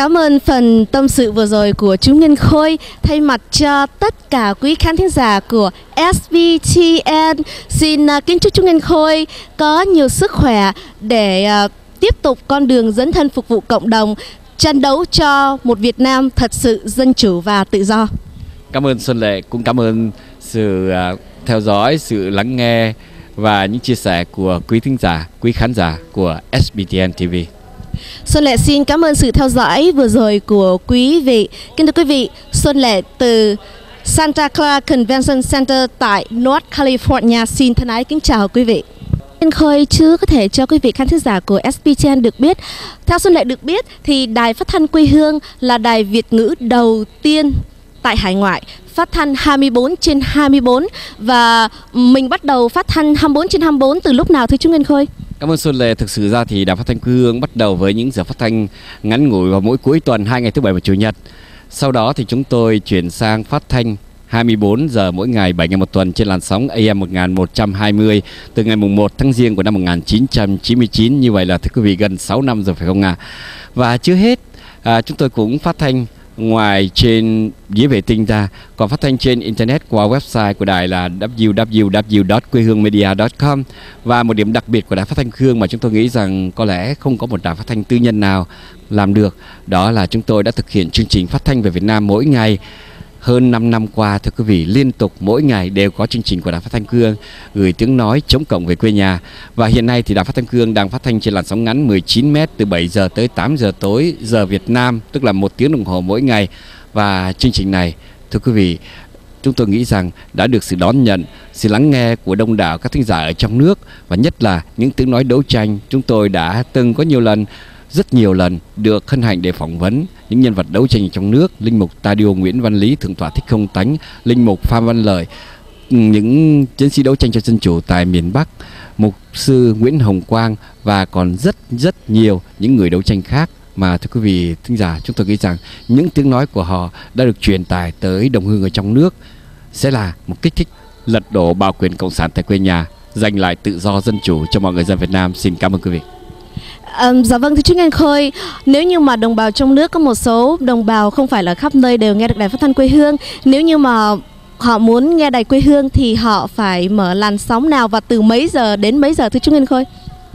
Cảm ơn phần tâm sự vừa rồi của chú Nhân Khôi thay mặt cho tất cả quý khán thính giả của SVTN. Xin à, kính chúc chú Nhân Khôi có nhiều sức khỏe để à, tiếp tục con đường dẫn thân phục vụ cộng đồng, tranh đấu cho một Việt Nam thật sự dân chủ và tự do. Cảm ơn Xuân Lệ, cũng cảm ơn sự à, theo dõi, sự lắng nghe và những chia sẻ của quý thính giả, quý khán giả của SBTN TV. Xuân Lệ xin cảm ơn sự theo dõi vừa rồi của quý vị. Kính thưa quý vị, Xuân Lệ từ Santa Clara Convention Center tại North California xin thân ái kính chào quý vị. Xin Khôi chứ có thể cho quý vị khán thính giả của SPTN được biết. Theo Xuân Lệ được biết thì đài phát thanh quê hương là đài Việt ngữ đầu tiên tại hải ngoại phát thanh 24 trên 24 và mình bắt đầu phát thanh 24 trên 24 từ lúc nào thưa chú Nguyên Khôi? Cảm ơn Xuân Lệ. Thực sự ra thì Đài Phát thanh Quê hương bắt đầu với những giờ phát thanh ngắn ngủi vào mỗi cuối tuần hai ngày thứ bảy và chủ nhật. Sau đó thì chúng tôi chuyển sang phát thanh 24 giờ mỗi ngày 7 ngày một tuần trên làn sóng AM 1120 từ ngày mùng 1 tháng Giêng của năm 1999 như vậy là thưa quý vị gần 6 năm rồi phải không ạ? À? Và chưa hết à, chúng tôi cũng phát thanh ngoài trên đĩa vệ tinh ra, còn phát thanh trên internet qua website của đài là www.quehương.media.com và một điểm đặc biệt của đài phát thanh Khương mà chúng tôi nghĩ rằng có lẽ không có một đài phát thanh tư nhân nào làm được, đó là chúng tôi đã thực hiện chương trình phát thanh về Việt Nam mỗi ngày hơn 5 năm qua thưa quý vị liên tục mỗi ngày đều có chương trình của Đài Phát thanh Cương gửi tiếng nói chống cộng về quê nhà. Và hiện nay thì Đài Phát thanh Cương đang phát thanh trên làn sóng ngắn 19 m từ 7 giờ tới 8 giờ tối giờ Việt Nam tức là một tiếng đồng hồ mỗi ngày. Và chương trình này thưa quý vị chúng tôi nghĩ rằng đã được sự đón nhận, sự lắng nghe của đông đảo các thính giả ở trong nước và nhất là những tiếng nói đấu tranh chúng tôi đã từng có nhiều lần rất nhiều lần được hân hạnh để phỏng vấn những nhân vật đấu tranh trong nước, linh mục Tadio Nguyễn Văn Lý thượng tọa Thích Không Tánh, linh mục Phan Văn Lợi, những chiến sĩ đấu tranh cho dân chủ tại miền Bắc, mục sư Nguyễn Hồng Quang và còn rất rất nhiều những người đấu tranh khác. Mà thưa quý vị thính giả, chúng tôi nghĩ rằng những tiếng nói của họ đã được truyền tải tới đồng hương ở trong nước sẽ là một kích thích lật đổ bạo quyền cộng sản tại quê nhà, giành lại tự do dân chủ cho mọi người dân Việt Nam. Xin cảm ơn quý vị. À, dạ vâng thưa chú Ngân Khôi Nếu như mà đồng bào trong nước có một số đồng bào không phải là khắp nơi đều nghe được đài phát thanh quê hương Nếu như mà họ muốn nghe đài quê hương thì họ phải mở làn sóng nào và từ mấy giờ đến mấy giờ thưa chú Ngân Khôi?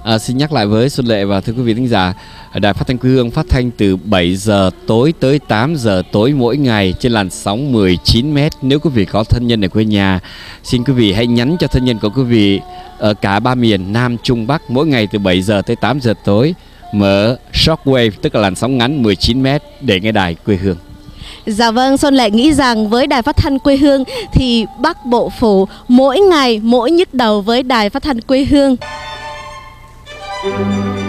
À, xin nhắc lại với Xuân Lệ và thưa quý vị thính giả Đài Phát thanh Quê Hương phát thanh từ 7 giờ tối tới 8 giờ tối mỗi ngày trên làn sóng 19 m. Nếu quý vị có thân nhân ở quê nhà, xin quý vị hãy nhắn cho thân nhân của quý vị ở cả ba miền Nam, Trung, Bắc mỗi ngày từ 7 giờ tới 8 giờ tối mở shortwave tức là làn sóng ngắn 19 m để nghe đài quê hương. Dạ vâng, Xuân Lệ nghĩ rằng với đài phát thanh quê hương thì Bắc Bộ Phủ mỗi ngày mỗi nhức đầu với đài phát thanh quê hương. Música